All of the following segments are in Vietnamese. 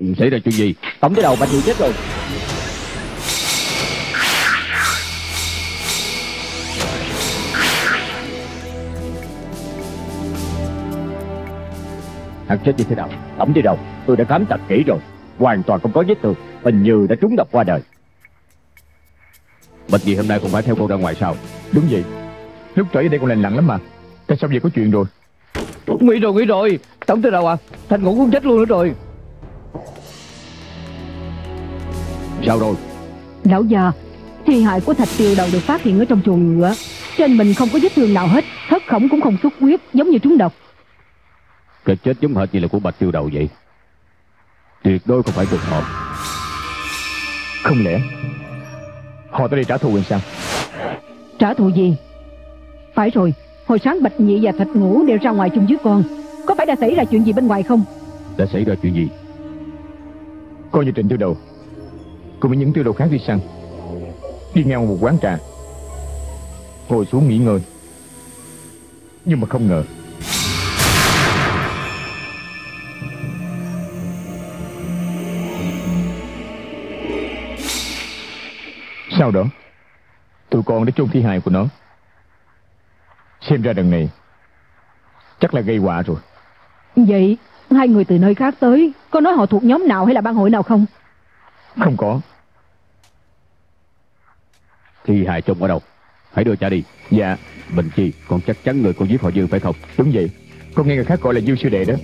Xảy ra chuyện gì? Tổng cái đầu Bạch Nhị chết rồi. Hắn chết như thế nào? Tổng đi đầu, Tôi đã khám thật kỹ rồi. Hoàn toàn không có vết thương Hình như đã trúng độc qua đời. Bạch gì hôm nay không phải theo cô ra ngoài sao? Đúng vậy. Lúc trở về đây còn lành lặng lắm mà. Tại sao vậy có chuyện rồi? Nguy rồi nguy rồi. Tổng đi đầu à Thành ngủ cũng chết luôn nữa rồi. Sao rồi Lão già, thi hại của thạch tiều đầu được phát hiện ở trong chuồng ngựa. Trên mình không có vết thương nào hết, thất khổng cũng không xuất huyết, giống như trúng độc. Cái chết giống hệt như là của Bạch Tiêu Đầu vậy Tuyệt đối không phải trùng hợp Không lẽ Họ tới đây trả thù hay sao Trả thù gì? Phải rồi, hồi sáng Bạch Nhị và Thạch Ngũ đều ra ngoài chung với con. Có phải đã xảy ra chuyện gì bên ngoài không? Đã xảy ra chuyện gì Coi như trịnh tiêu đầu Cùng với những tiêu đầu khác đi săn. Đi ngang một quán trà. Ngồi xuống nghỉ ngơi. Nhưng mà không ngờ. Sau đó Tụi con đã chôn thi hài của nó. Xem ra đằng này Chắc là gây họa rồi. Vậy, hai người từ nơi khác tới, có nói họ thuộc nhóm nào hay là bang hội nào không? Không có Thi hài chồng ở đâu. Hãy đưa cha đi. Dạ Bình Chi Con chắc chắn người con giết họ Dương phải không? Đúng vậy. Con nghe người khác gọi là Dương sư đệ đó.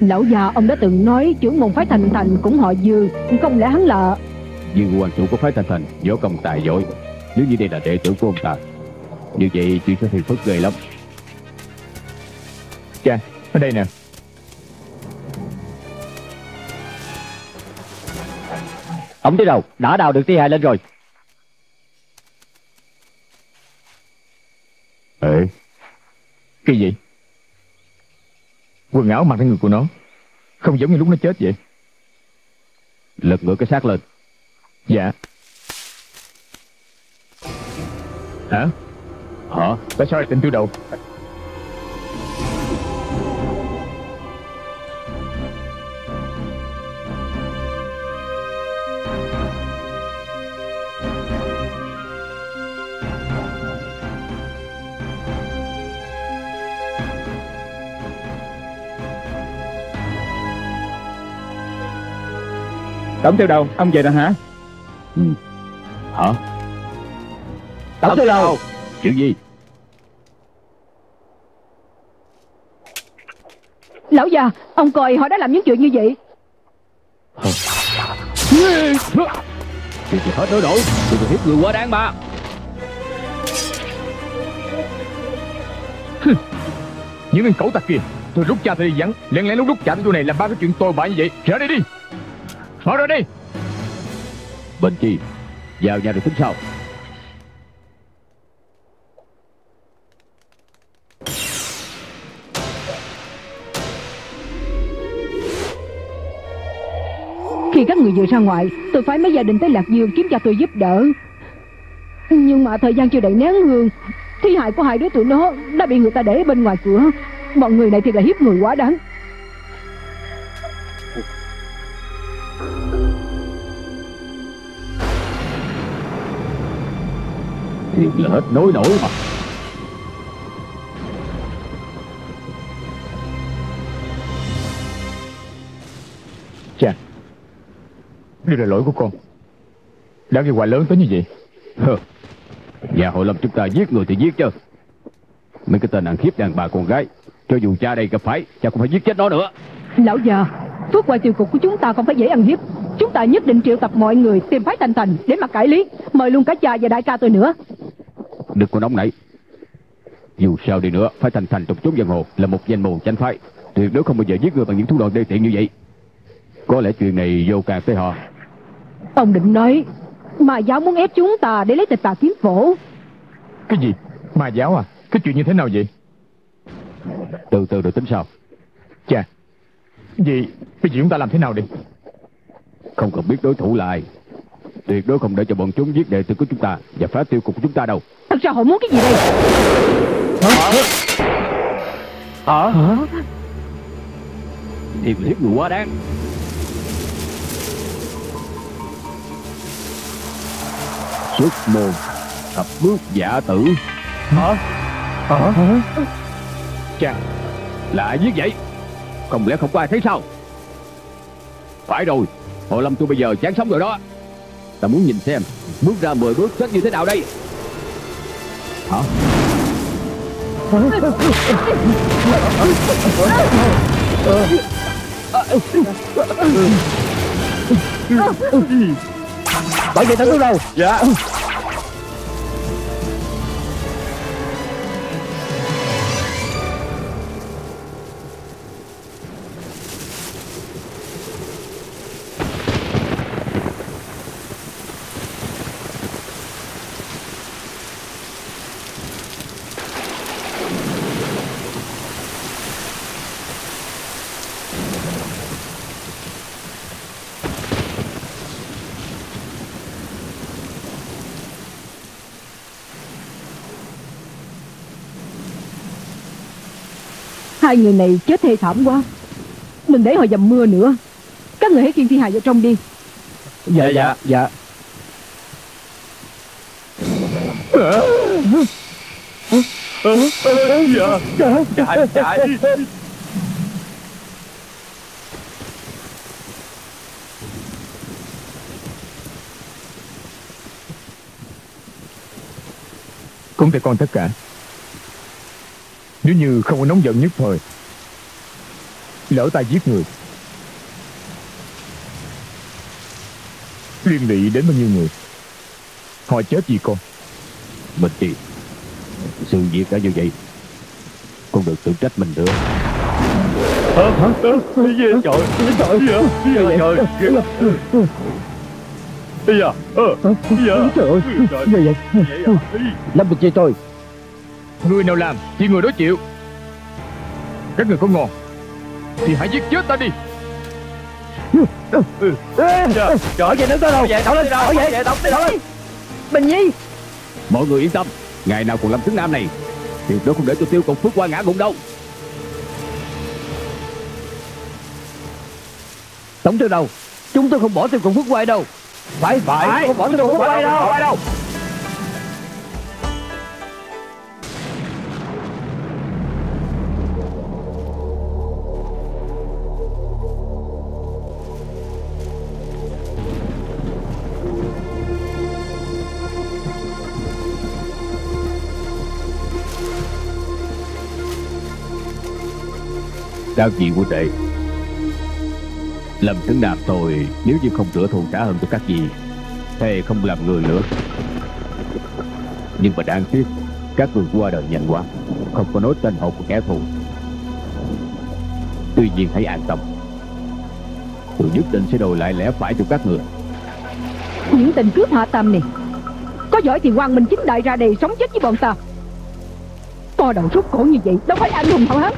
Lão già ông đã từng nói trưởng môn phái thành thành cũng họ dư, không lẽ hắn là... Dương quan chủ của phái Thanh Thành Võ công tài giỏi. Nếu như đây là đệ tử của ông ta Như vậy chuyện sẽ phiền phức ghê lắm. Cha Ở đây nè. Tổng tới đầu Đã đào được thi hài lên rồi Ê. Cái gì? Quần áo mặc trên người của nó. Không giống như lúc nó chết vậy. Lật ngửa cái xác lên. Dạ. Hả? Hả? Tại sao lại tình tiêu đầu? Tổng tiêu đầu Ông về rồi hả? Hả? Tổng tiêu đầu. Chuyện gì? Lão già, ông coi họ đã làm những chuyện như vậy. Chuyện gì hết đối đổi Đừng có hiếp người quá đáng mà Những tên cẩu tặc kia Tôi rút cha tôi đi vắng Lén lén lúc rút cha tôi chỗ này làm ba cái chuyện tồi bại như vậy. Ra đây đi Thôi rồi đi Bình Chi Vào nhà được tính sau Khi các người vừa ra ngoài, tôi phái mấy gia đình tới Lạc Dương kiếm cho tôi giúp đỡ. Nhưng mà thời gian chưa đầy nén hương, thi hại của hai đứa tụi nó đã bị người ta để bên ngoài cửa. Bọn người này thiệt là hiếp người quá đáng. Là hết nối nổi mà Cha Đây là lỗi của con Đã gây họa lớn tới như vậy Hờ Nhà hội lâm chúng ta giết người thì giết chứ Mấy cái tên ăn hiếp đàn bà con gái Cho dù cha đây gặp phải Cha cũng phải giết chết nó nữa Lão già, phước qua tiêu cục của chúng ta không phải dễ ăn hiếp. Chúng ta nhất định triệu tập mọi người tìm phái thành thành để mà cải lý. Mời luôn cả cha và đại ca tôi nữa. Đừng có nóng nảy. Dù sao đi nữa Phải thành thành trong chốn giang hồ Là một danh môn chánh phái. Tuyệt đối không bao giờ giết người bằng những thủ đoạn đê tiện như vậy. Có lẽ chuyện này vô càng tới họ Ông định nói, mà giáo muốn ép chúng ta để lấy tịch tà kiếm phổ. Cái gì? Ma giáo à? Cái chuyện như thế nào vậy? Từ từ rồi tính sao Cha Vậy Bây giờ chúng ta làm thế nào đi? Không cần biết đối thủ là ai Tuyệt đối không để cho bọn chúng giết đệ tử của chúng ta Và phá tiêu cục của chúng ta đâu Thật ra họ muốn cái gì đây Hả? Hả? Hả? Tìm liếp người quá đáng Xuất môn Thập bước giả tử Hả? Hả? Hả? Chà Là ai giết vậy Không lẽ không có ai thấy sao Phải rồi Hồ Lâm tôi bây giờ chán sống rồi đó ta muốn nhìn xem, bước ra 10 bước chết như thế nào đây? Hả? Bảo vệ thằng đâu dạ. Hai người này chết thê thảm quá. Đừng để họ dầm mưa nữa. Các người hãy khiêng thi hài vào trong đi. Dạ dạ. Dạ. Chạy chạy Cũng tại con tất cả Nếu như không có nóng giận nhất thời Lỡ ta giết người Liên lụy đến bao nhiêu người Họ chết vì con. Mình thì sự việc đã như vậy không được tự trách mình nữa. Trời Trời Trời bây giờ Trời ơi Gì vậy? Lâm được chi tôi Người nào làm thì người đó chịu. Các người có ngon Thì hãy giết chết ta đi. Bảo vệ đứng tôi đâu? Bảo lên Bảo vệ Bảo lên. Bình Nhi. Mọi người yên tâm ngày nào còn lâm tướng nam này tuyệt đối không để cho tiêu cục phước qua ngã gục đâu. Tổng tiêu đầu Chúng tôi không bỏ tiêu cùng phước quay đâu. Phải phải. Không bỏ tiêu cùng phước quay đâu đâu các vị của đệ. Lầm tướng nạp tôi, nếu như không rửa thù trả ơn cho các vị, thề không làm người nữa. Nhưng mà đáng tiếc, các người qua đời nhanh quá, không có nói tên hộ của kẻ thù. Tuy nhiên hãy an tâm. Tôi nhất định sẽ đổi lại lẽ phải cho các người. Những tình cướp hạ tâm này, Có giỏi thì quan minh chính đại ra đây sống chết với bọn ta. Co đầu rút cổ như vậy, Đâu phải anh hùng hậu hết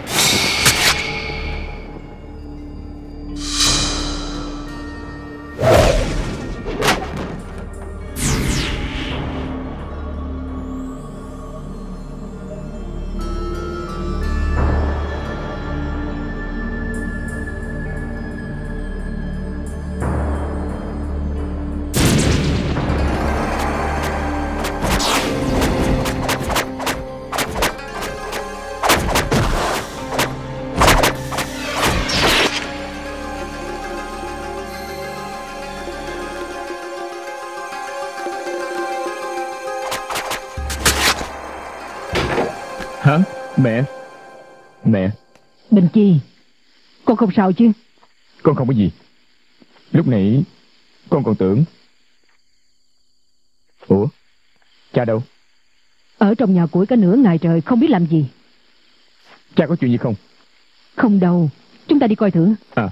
Mẹ. Mẹ. Bình Chi Con không sao chứ? Con không có gì. Lúc nãy Con còn tưởng. Ủa? Cha đâu? Ở trong nhà củi cả nửa ngày trời Không biết làm gì. Cha có chuyện gì không? Không đâu. Chúng ta đi coi thử. À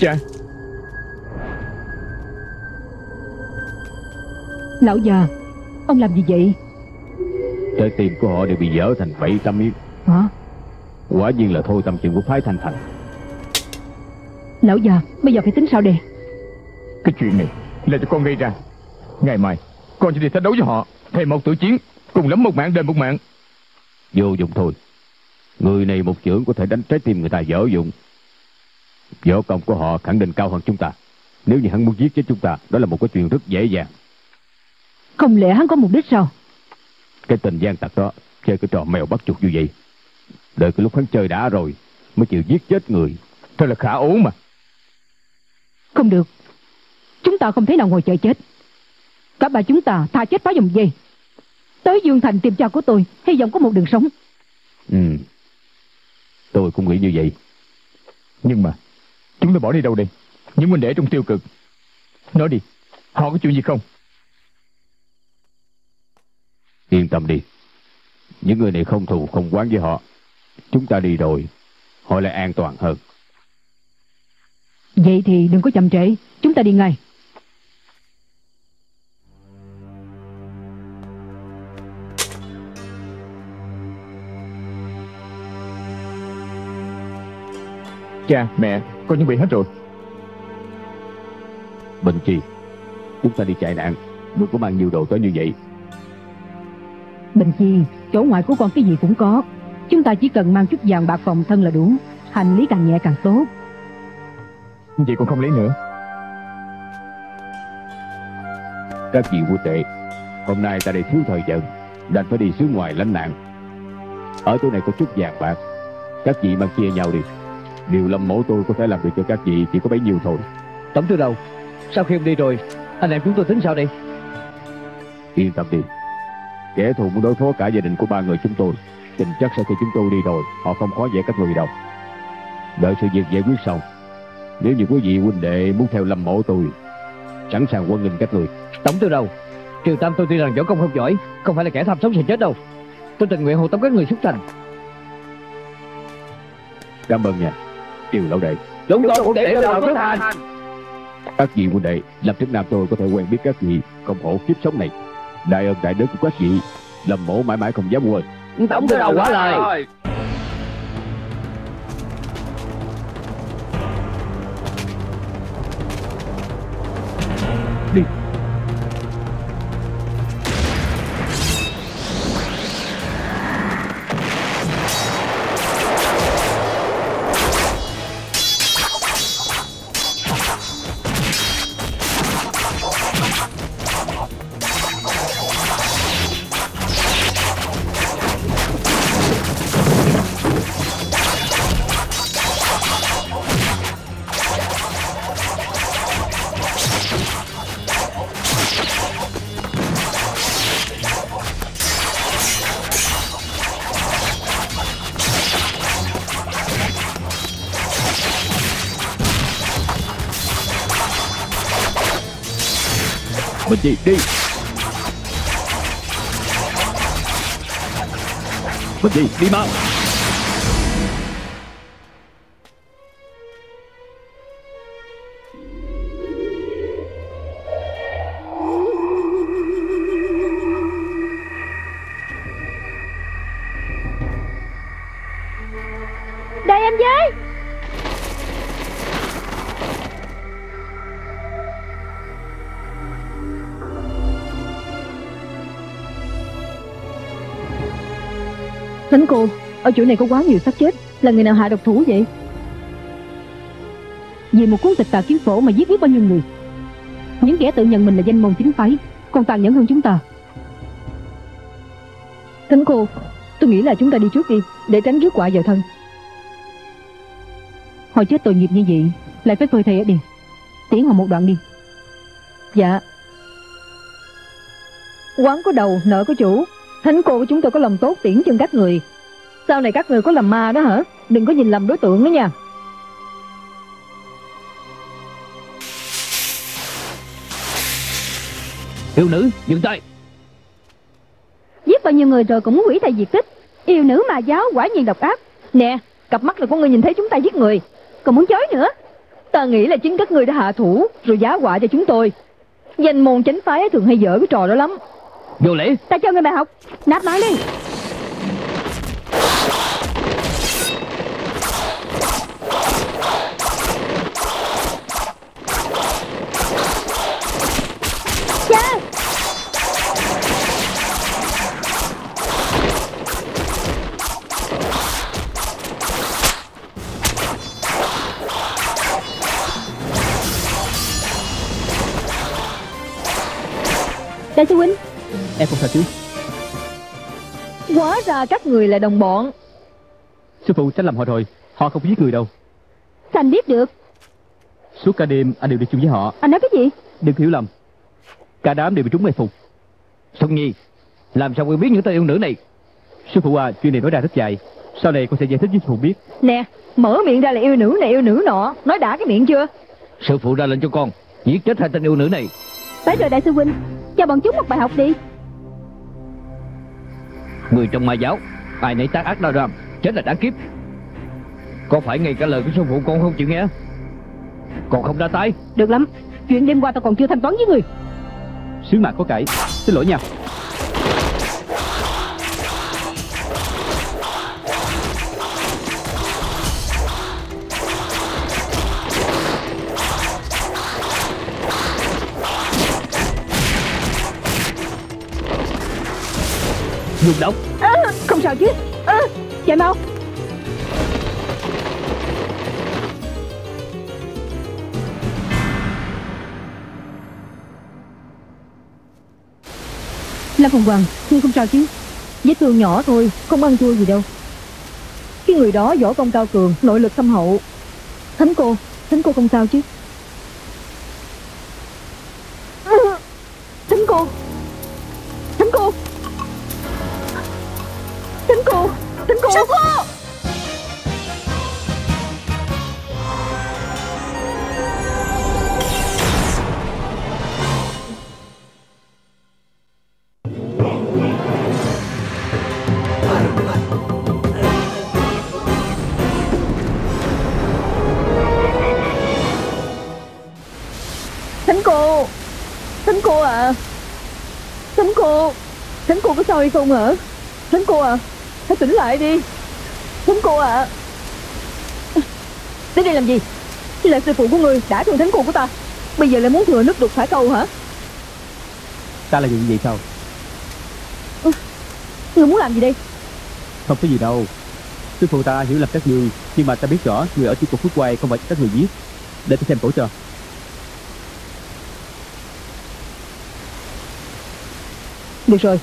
Cha Lão già Ông làm gì vậy? Trái tim của họ đều bị dở thành bảy trăm miếng. Hả? Quả nhiên là thôi tâm chuyện của phái thanh thành. Lão già Bây giờ phải tính sao đây? Cái chuyện này là cho con gây ra. Ngày mai Con sẽ đi thách đấu với họ Thề một tử chiến Cùng lắm một mạng đền một mạng. Vô dụng thôi. Người này một chưởng có thể đánh trái tim người ta dở dụng. Võ công của họ khẳng định cao hơn chúng ta. Nếu như hắn muốn giết chết chúng ta, đó là một cái chuyện rất dễ dàng. Không lẽ hắn có mục đích sao Cái tình gian tặc đó, chơi cái trò mèo bắt chuột như vậy. Đợi cái lúc hắn chơi đã rồi, mới chịu giết chết người. Thật là khả ố mà. Không được Chúng ta không thể nào ngồi chờ chết Cả ba chúng ta tha chết phá dòng dây Tới Dương Thành tìm cha của tôi Hy vọng có một đường sống Ừ. Tôi cũng nghĩ như vậy. Nhưng mà, chúng ta bỏ đi đâu đây? Những huynh đệ trong tiêu cực. Nói đi, họ có chuyện gì không? Yên tâm đi. Những người này không thù không quán với họ. Chúng ta đi rồi, họ lại an toàn hơn. Vậy thì đừng có chậm trễ Chúng ta đi ngay Cha, mẹ, con chuẩn bị hết rồi. Bình chi, chúng ta đi chạy nạn, đừng có mang nhiều đồ tới như vậy. Bình Chi Chỗ ngoại của con cái gì cũng có Chúng ta chỉ cần mang chút vàng bạc phòng thân là đủ Hành lý càng nhẹ càng tốt Vậy con không lấy nữa. Các vị vua tệ, hôm nay ta đây thiếu thời gian, đành phải đi xứ ngoài lánh nạn. Ở chỗ này có chút vàng bạc, các vị mang chia nhau đi. Điều lâm mẫu tôi có thể làm được cho các vị chỉ có bấy nhiêu thôi. Tổng tư đầu Sau khi ông đi rồi Anh em chúng tôi tính sao đây Yên tâm đi. Kẻ thù muốn đối phó cả gia đình của ba người chúng tôi, tin chắc sau khi chúng tôi đi rồi, họ không khó dễ các người đâu. Đợi sự việc giải quyết xong, nếu như quý vị huynh đệ muốn theo lâm mẫu tôi, sẵn sàng quân nghênh các người. Tổng tư đầu Triều Tam tôi tuy rằng võ công không giỏi Không phải là kẻ tham sống sợ chết đâu Tôi tình nguyện hộ tống các người xuất thành Cảm ơn nha, yêu lão đệ. Chúng tôi cũng để đầu xuất thành Các vị huynh đệ, lập tức nam tôi có thể quen biết các vị, không khổ kiếp sống này. Đại ơn đại đức của các vị, lâm mẫu mãi mãi không dám quên. Tổng tư đầu quả lời Bình chi, đi! Bình chi, đi Ở chỗ này có quá nhiều xác chết. Là người nào hạ độc thủ vậy? Vì một cuốn tịch tà kiếm phổ mà giết biết bao nhiêu người. Những kẻ tự nhận mình là danh môn chính phái, Còn tàn nhẫn hơn chúng ta. Thánh cô, Tôi nghĩ là chúng ta đi trước đi, Để tránh rước quả vào thân. Họ chết tội nghiệp như vậy, Lại phải phơi thầy ở đi tiến họ một đoạn đi. Dạ. Quán có đầu, nợ có chủ. Thánh cô của chúng tôi có lòng tốt tiễn chân các người. Sau này các người có làm ma đó hả? Đừng có nhìn lầm đối tượng đó nha. Yêu nữ dừng tay. Giết bao nhiêu người rồi cũng quỷ thầy diệt tích. Yêu nữ mà giáo quả nhiên độc ác. Nè cặp mắt là của người nhìn thấy chúng ta giết người. Còn muốn chối nữa? Ta nghĩ là chính các người đã hạ thủ Rồi giá họa cho chúng tôi. Danh môn chánh phái thường hay dở cái trò đó lắm. Vô lễ. Ta cho người bài học. Nạp mạng đi Em không sao chứ? Hóa ra các người là đồng bọn. Sư phụ tránh làm họ rồi Họ không giết người đâu. Sao anh biết được? Suốt cả đêm anh đều đi chung với họ. Anh nói cái gì? Đừng hiểu lầm. Cả đám đều bị trúng mê phục. Xuân Nhi Làm sao quen biết những tên yêu nữ này? Sư phụ à chuyện này nói ra rất dài. Sau này con sẽ giải thích với sư phụ biết. Nè Mở miệng ra là yêu nữ này yêu nữ nọ. Nói đã cái miệng chưa? Sư phụ ra lệnh cho con Giết chết hai tên yêu nữ này. Phải rồi đại sư huynh. Cho bọn chúng một bài học đi Người trong ma giáo Ai nấy tác ác đau ram Chết là đáng kiếp. Có phải ngay cả lời của sư phụ con không chịu nghe? Còn không ra tay. Được lắm Chuyện đêm qua tao còn chưa thanh toán với người. Sứ mạng có cải Xin lỗi nha Dùng độc. À, Không sao chứ. À, Chạy mau. Lâm Hồng Hoàng Ngươi không sao chứ. Vết thương nhỏ thôi Không ăn thua gì đâu. Cái người đó võ công cao cường Nội lực thâm hậu. Thánh cô Thánh cô không sao chứ. Sao hay không hả Thánh cô à Hãy tỉnh lại đi. Thánh cô à Đến đây làm gì? Là sư phụ của ngươi đã thương thánh cô của ta. Bây giờ lại muốn thừa nước đục thả câu hả? Ta là người như vậy sao? Ngươi muốn làm gì đây? Không có gì đâu. Sư phụ ta hiểu lầm các người Nhưng mà ta biết rõ Người ở chi cục Phước Quay không phải các người giết. Để ta xem cổ cho. Được rồi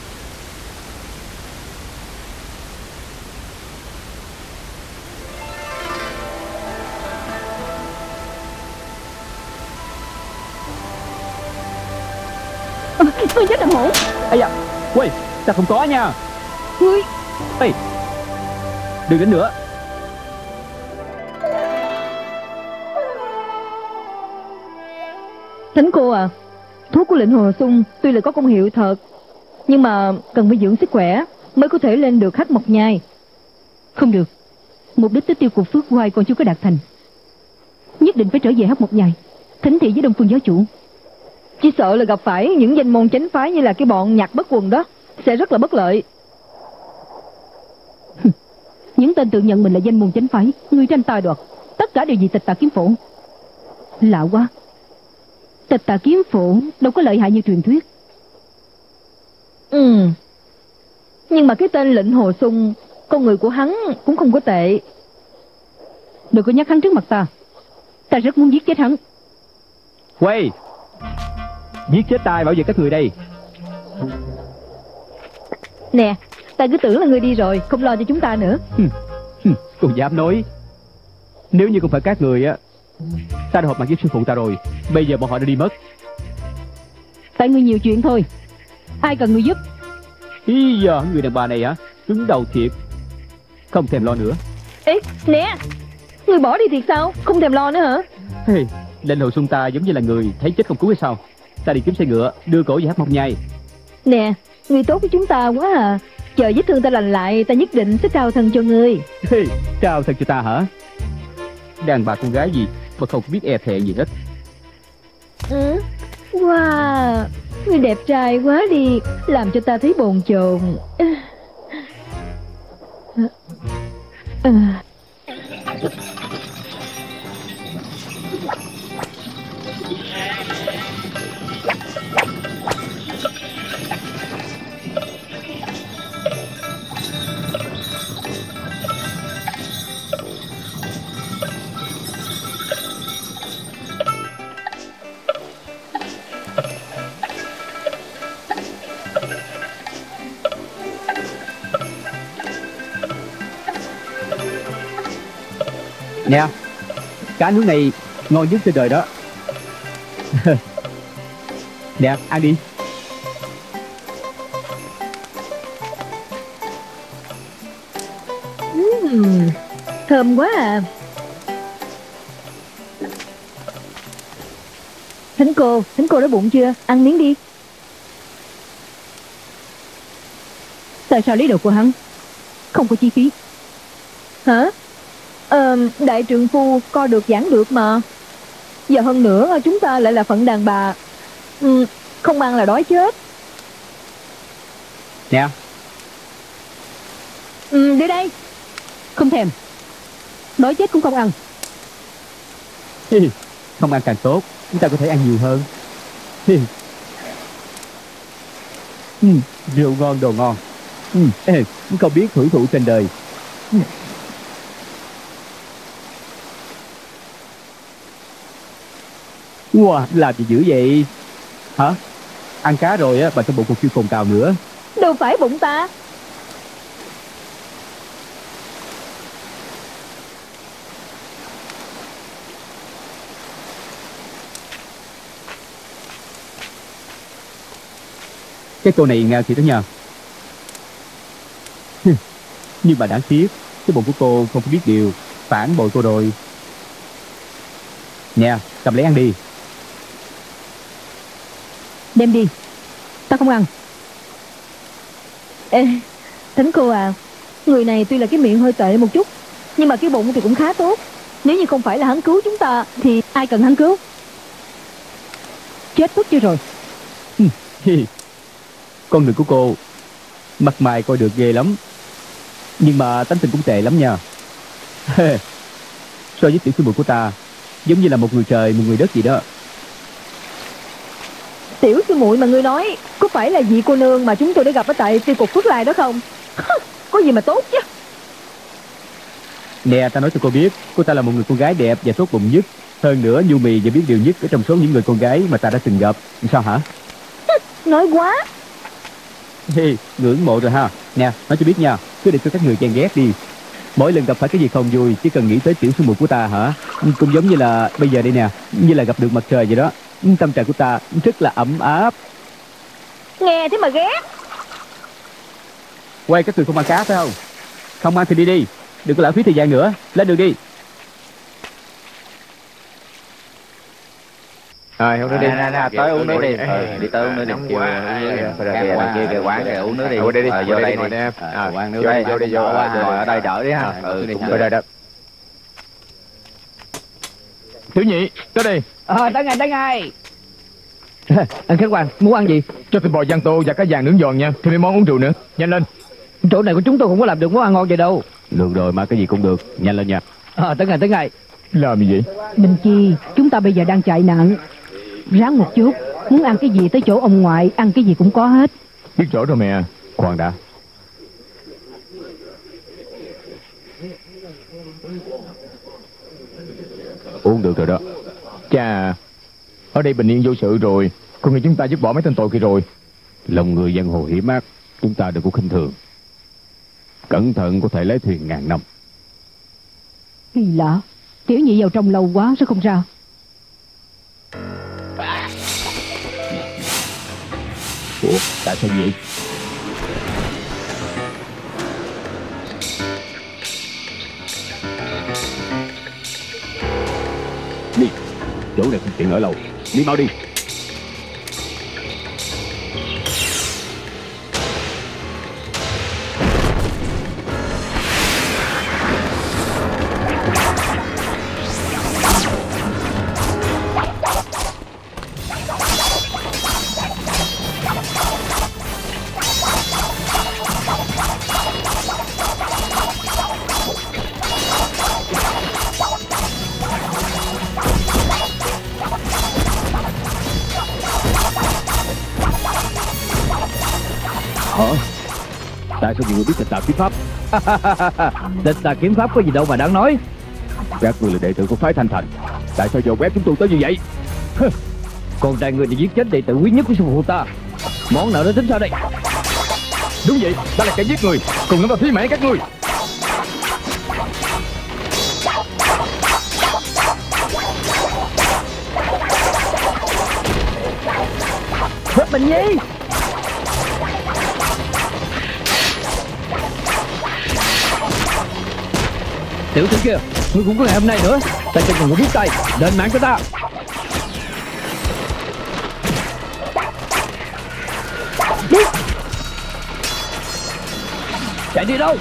Ngươi chết làm hổ Ây da Quay Ta không có nha? Ngươi Ê Đừng đến nữa. Thánh cô à Thuốc của lệnh hồ sung tuy là có công hiệu thật Nhưng mà cần phải dưỡng sức khỏe Mới có thể lên được khách mộc nhai. Không được Mục đích tích tiêu của Phước Hoài còn chưa có đạt thành. Nhất định phải trở về hắc mộc nhai Thánh thị với Đông Phương giáo chủ Chỉ sợ là gặp phải những danh môn chánh phái Như là cái bọn nhạc bất quần đó Sẽ rất là bất lợi. Những tên tự nhận mình là danh môn chánh phái Người tranh tài đoạt Tất cả đều vì tịch tà kiếm phổ. Lạ quá Tịch tà kiếm phổ đâu có lợi hại như truyền thuyết. Ừ Nhưng mà cái tên lệnh hồ sung Con người của hắn cũng không có tệ. Đừng có nhắc hắn trước mặt ta Ta rất muốn giết chết hắn. Quay Giết chết tai bảo vệ các người đây. Nè Ta cứ tưởng là ngươi đi rồi Không lo cho chúng ta nữa. Cô dám nói. Nếu như không phải các người á Ta đã họp mặt với sư phụ ta rồi Bây giờ bọn họ đã đi mất. Tại ngươi nhiều chuyện thôi. Ai cần ngươi giúp? Ý giờ người đàn bà này hả? Cứng đầu thiệt. Không thèm lo nữa. Ê nè Ngươi bỏ đi thiệt sao? Không thèm lo nữa hả? Hey, Lên hồ xuân ta giống như là người Thấy chết không cứu hay sao Ta đi kiếm xe ngựa Đưa cổ về hát mộc nhai. Nè Ngươi tốt với chúng ta quá à. Chờ vết thương ta lành lại Ta nhất định sẽ trao thân cho ngươi Trao thật cho ta hả? Đàn bà con gái gì Mà không biết e thẹn gì hết. Ừ? Wow Ngươi đẹp trai quá đi Làm cho ta thấy bồn chồn. À. Nè Cá nướng này ngon nhất trên đời đó Nè ăn đi Ừm, Thơm quá à Thính cô, thính cô đói bụng chưa? Ăn miếng đi Tại sao lấy đồ của hắn? Không có chi phí Hả? Ờ, đại trượng phu co được giảng được mà. Giờ hơn nữa chúng ta lại là phận đàn bà. Ừ, Không ăn là đói chết. Nè ừ, Đi đây. Không thèm. Đói chết cũng không ăn. Không ăn càng tốt Chúng ta có thể ăn nhiều hơn. Ừ, Rượu ngon đồ ngon. Ừ, ê, Không biết hưởng thụ trên đời Wow, làm gì dữ vậy? Hả? Ăn cá rồi á, bà trong bụng còn kêu cồn cào nữa. Đâu phải bụng ta Cái cô này ngao thiệt đó nha. Nhưng mà đáng tiếc, cái bụng của cô không biết điều, phản bội cô rồi. Nè, cầm lấy ăn đi. Đem đi Ta không ăn Ê, Thánh cô à Người này tuy là cái miệng hơi tệ một chút Nhưng mà cái bụng thì cũng khá tốt Nếu như không phải là hắn cứu chúng ta Thì ai cần hắn cứu Chết tức chưa rồi ừ. Con người của cô, mặt mày coi được ghê lắm. Nhưng mà tánh tình cũng tệ lắm nha. so với tiểu sư muội của ta, giống như là một người trời, một người đất gì đó. Tiểu sư muội mà ngươi nói Có phải là vị cô nương mà chúng tôi đã gặp ở tại tiêu cục Phước Lai đó không Có gì mà tốt chứ Nè, ta nói cho cô biết, cô ta là một người con gái đẹp và tốt bụng nhất. Hơn nữa, nhu mì và biết điều nhất ở trong số những người con gái mà ta đã từng gặp. Sao hả? Nói quá Hi, ngưỡng mộ rồi ha. Nè, nói cho biết nha, cứ để cho các người ghen ghét đi. Mỗi lần gặp phải cái gì không vui, chỉ cần nghĩ tới tiểu sư muội của ta hả? Cũng giống như là bây giờ đây nè, như là gặp được mặt trời vậy đó. Tâm trạng của ta rất là ấm áp. Nghe thế mà ghét Quay các người không ăn cá phải không? Không ăn thì đi đi, đừng có lãng phí thời gian nữa. Lên đường đi. Rồi, không nữa đi. Nè, nè, nè, tới uống nước đi. Ừ, đi tới uống nước đi. Uống nước. Phải ra kia kìa, quán kìa, uống nước đi. Đây Ờ, vô đây đây đi, đây. Ờ, À, quán nước vô đây. đi, vô Ờ, ở đây đợi đi ha. À, Ừ, cũng Rồi, được. Tiểu nhị, tới đây. Ờ, tới ngay, tới ngay. Anh Khánh Hoàng, muốn ăn gì? Cho thịt bò giang tô và cá vàng nướng giòn nha. Thêm mấy món uống rượu nữa. Nhanh lên. Chỗ này của chúng tôi không có làm được món ăn ngon vậy đâu. Được rồi mà cái gì cũng được, nhanh lên nha. Ờ, tới ngay, tới ngay. Làm gì vậy? Đình Chi Chúng ta bây giờ đang chạy nạn Ráng một chút Muốn ăn cái gì tới chỗ ông ngoại Ăn cái gì cũng có hết Biết rõ rồi mẹ. Khoan đã. Uống được rồi đó. Chà, ở đây bình yên vô sự rồi. Con người chúng ta dứt bỏ mấy tên tội kia rồi. Lòng người giang hồ hiểm ác, chúng ta đừng có khinh thường. Cẩn thận có thể lấy thuyền ngàn năm. Kỳ lạ Tiểu nhị vào trong lâu quá sao không ra Ủa, tại sao vậy? Chỗ này không tiện ở lâu. Đi mau đi. kiếm pháp. Địch tà kiếm pháp có gì đâu mà đáng nói. Các người là đệ tử của phái Thanh Thành. Tại sao dồn ép chúng tôi tới như vậy? Còn đại người thì giết chết đệ tử quý nhất của sư phụ ta. Món nợ đó tính sao đây? Đúng vậy, ta là kẻ giết người. Cùng lắm là thí mãn các ngươi Hết bệnh nhi. Tiểu tử kia, Ngươi cũng có ngày hôm nay nữa. Ta chẳng cần có biết tay, Đền mạng cho ta. Đi Chạy đi đâu?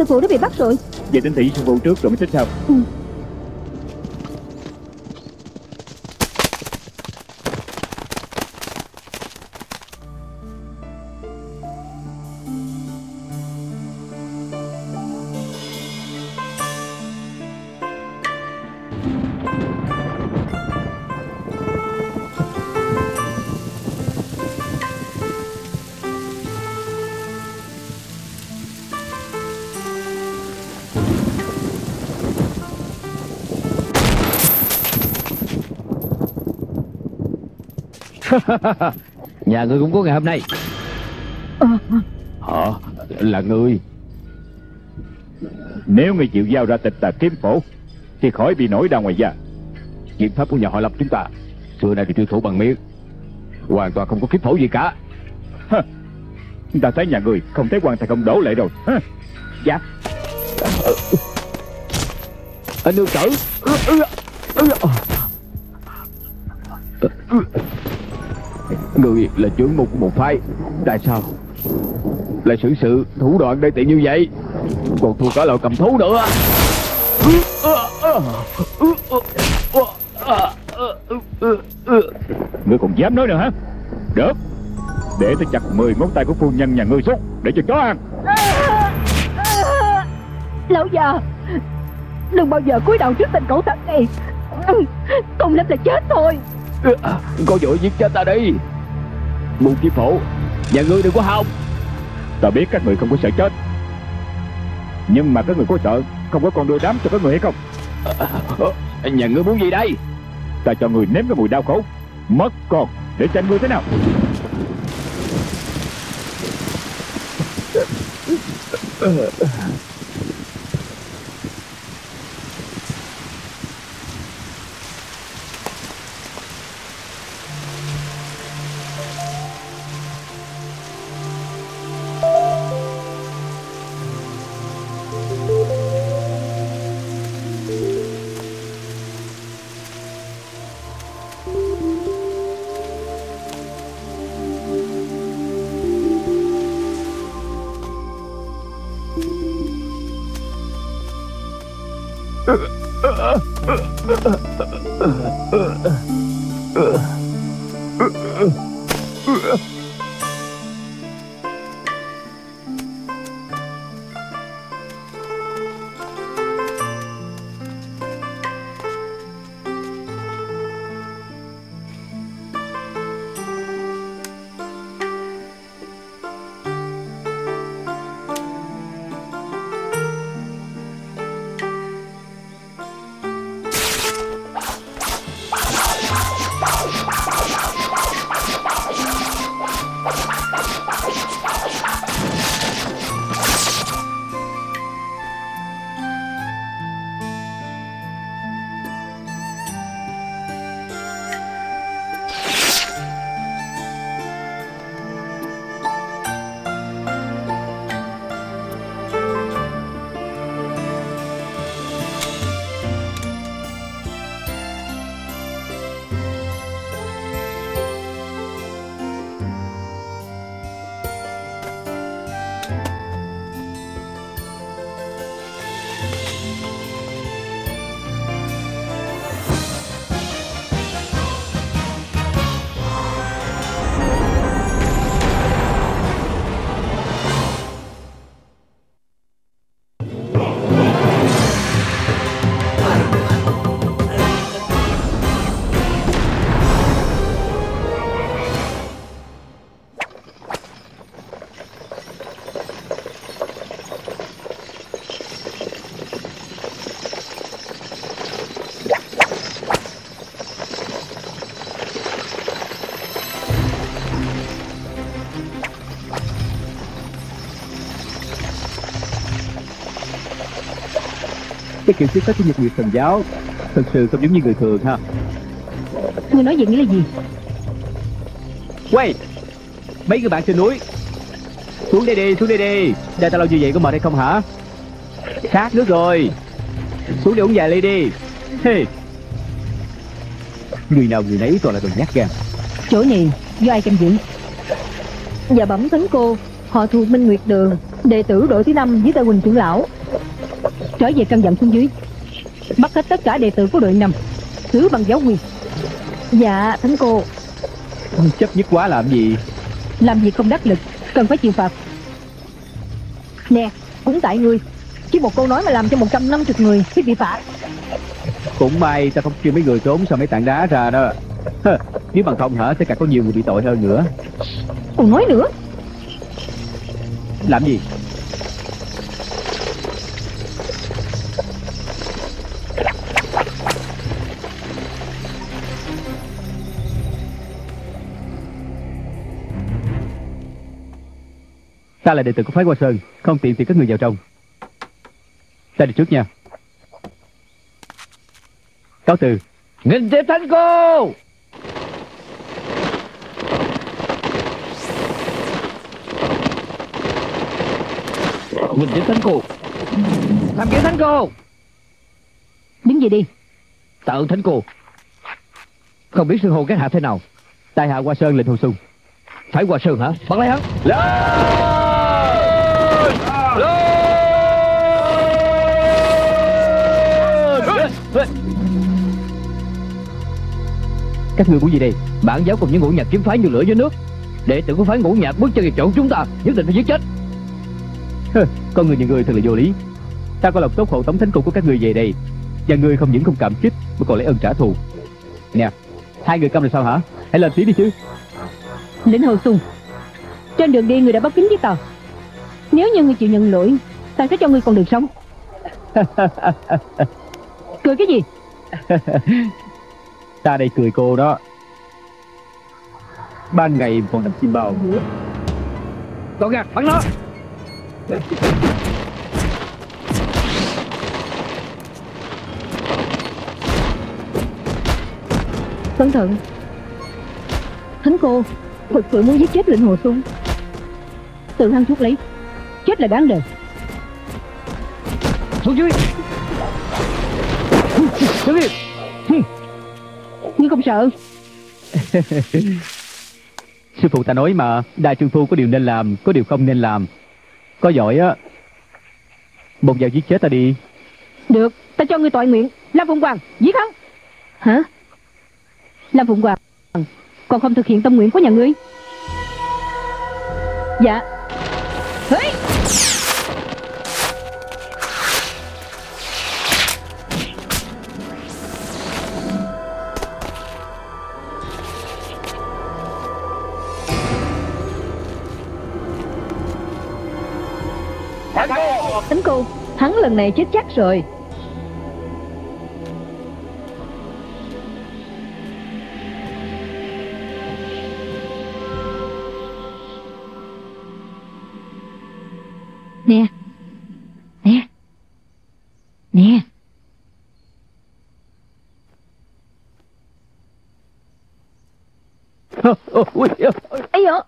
Sư phụ đã bị bắt rồi. Về đến thị sư phụ trước rồi mới tính sao Nhà ngươi cũng có ngày hôm nay. Họ là người Nếu người chịu giao ra tịch tà kiếm phổ, Thì khỏi bị nổi ra ngoài da. Chiến pháp của nhà họ lập chúng ta, Xưa nay thì tiêu thủ bằng miệng. Hoàn toàn không có kiếm phổ gì cả. Ta thấy nhà người không thấy quan tài công đổ lại rồi. Ha? Dạ. Anh nương tử. Người là trưởng mục của một phái. Tại sao? Lại xử sự thủ đoạn đê tiện như vậy? Còn thua cả loại cầm thú nữa. Ngươi còn dám nói nữa hả? Được. Để tôi chặt 10 ngón tay của phu nhân nhà ngươi xuống Để cho chó ăn. Lão già Đừng bao giờ cúi đầu trước tên cẩu tặc này. Cùng lắm là chết thôi. Có vội giết chết ta đi Mục chi phổ Và ngươi đừng có hòng Ta biết các người không có sợ chết Nhưng mà các người có sợ Không có con đưa đám cho các người hay không? À, Nhà ngươi muốn gì đây? Ta cho người nếm cái mùi đau khổ Mất con để tranh ngươi thế nào? Kiểu chức sách của Nhật Nguyệt Thần Giáo. Thực sự không giống như người thường ha. Ngươi nói vậy nghĩa là gì? Quay Mấy người bạn trên núi. Xuống đây đi, xuống đây đi. Đợi ta lâu như vậy có mệt hay không hả? Khát nước rồi. Xuống đi uống vài ly đi. Hey. Người nào người nấy toàn là đồ nhát gan. Chỗ này do ai canh giữ? Dạ bẩm thánh cô Họ thuộc Minh Nguyệt Đường Đệ tử đội thứ năm với tay Quỳnh trưởng lão Trở về căn dặn xuống dưới. Bắt hết tất cả đệ tử của đội năm Xử bằng giáo quyền. Dạ thánh cô. Chấp nhất quá làm gì? Làm việc không đắc lực Cần phải chịu phạt. Nè cũng tại ngươi Chỉ một câu nói mà làm cho 150 người Phải bị phạt. Cũng may ta không kêu mấy người trốn sau mấy tảng đá ra đó. Hơ, Nếu bằng không hả Tất cả có nhiều người bị tội hơn nữa. Còn nói nữa. Làm gì Ta là đệ tử của phái Hoa Sơn. Không tiện thì các người vào trong. Ta đi trước nha. Cáo từ. Nghìn tiếp thánh cô! Nghìn tiếp thánh cô! Tham kiến thánh cô! Đứng dậy đi? Tạ ơn thánh cô! Không biết xưng hô các hạ thế nào. Tài hạ Hoa Sơn lệnh hồ sung. Phải qua sơn hả? Bắt lấy hắn Các người muốn gì đây? Bản giáo cùng những ngũ nhạc kiếm phái như lửa dưới nước. Đệ tử của phái ngũ nhạc bước chân vào chỗ chúng ta Nhất định phải giết chết. Con người những người thật là vô lý. Ta có lòng tốt hộ tống thánh cung của các người về đây. Và người không những không cảm kích Mà còn lấy ơn trả thù. Nè Hai người câm là sao hả? Hãy lên tiếng đi chứ. Lĩnh Hồ Sung Trên đường đi người đã bắt kính với tao Nếu như người chịu nhận lỗi Ta sẽ cho người con đường sống Cười cái gì? Ta đây cười cô đó. Ban ngày còn nằm chim bao. Con gạt bắn nó. Cẩn thận. Thánh cô Thực sự muốn giết chết lĩnh Hồ Sung. Tự hắn thuốc lấy Chết là đáng đời. Xuống dưới Nhưng không sợ. Sư phụ ta nói mà Đại trường phu có điều nên làm Có điều không nên làm. Có giỏi á Một giờ giết chết ta đi. Được Ta cho ngươi tội nguyện Lam Phụng Hoàng Giết hắn. Hả? Lam Phụng Hoàng Còn không thực hiện tâm nguyện của nhà ngươi. Dạ. Hey! Lần này chết chắc rồi. Nè. Nè. Nè. Ôi, ấy da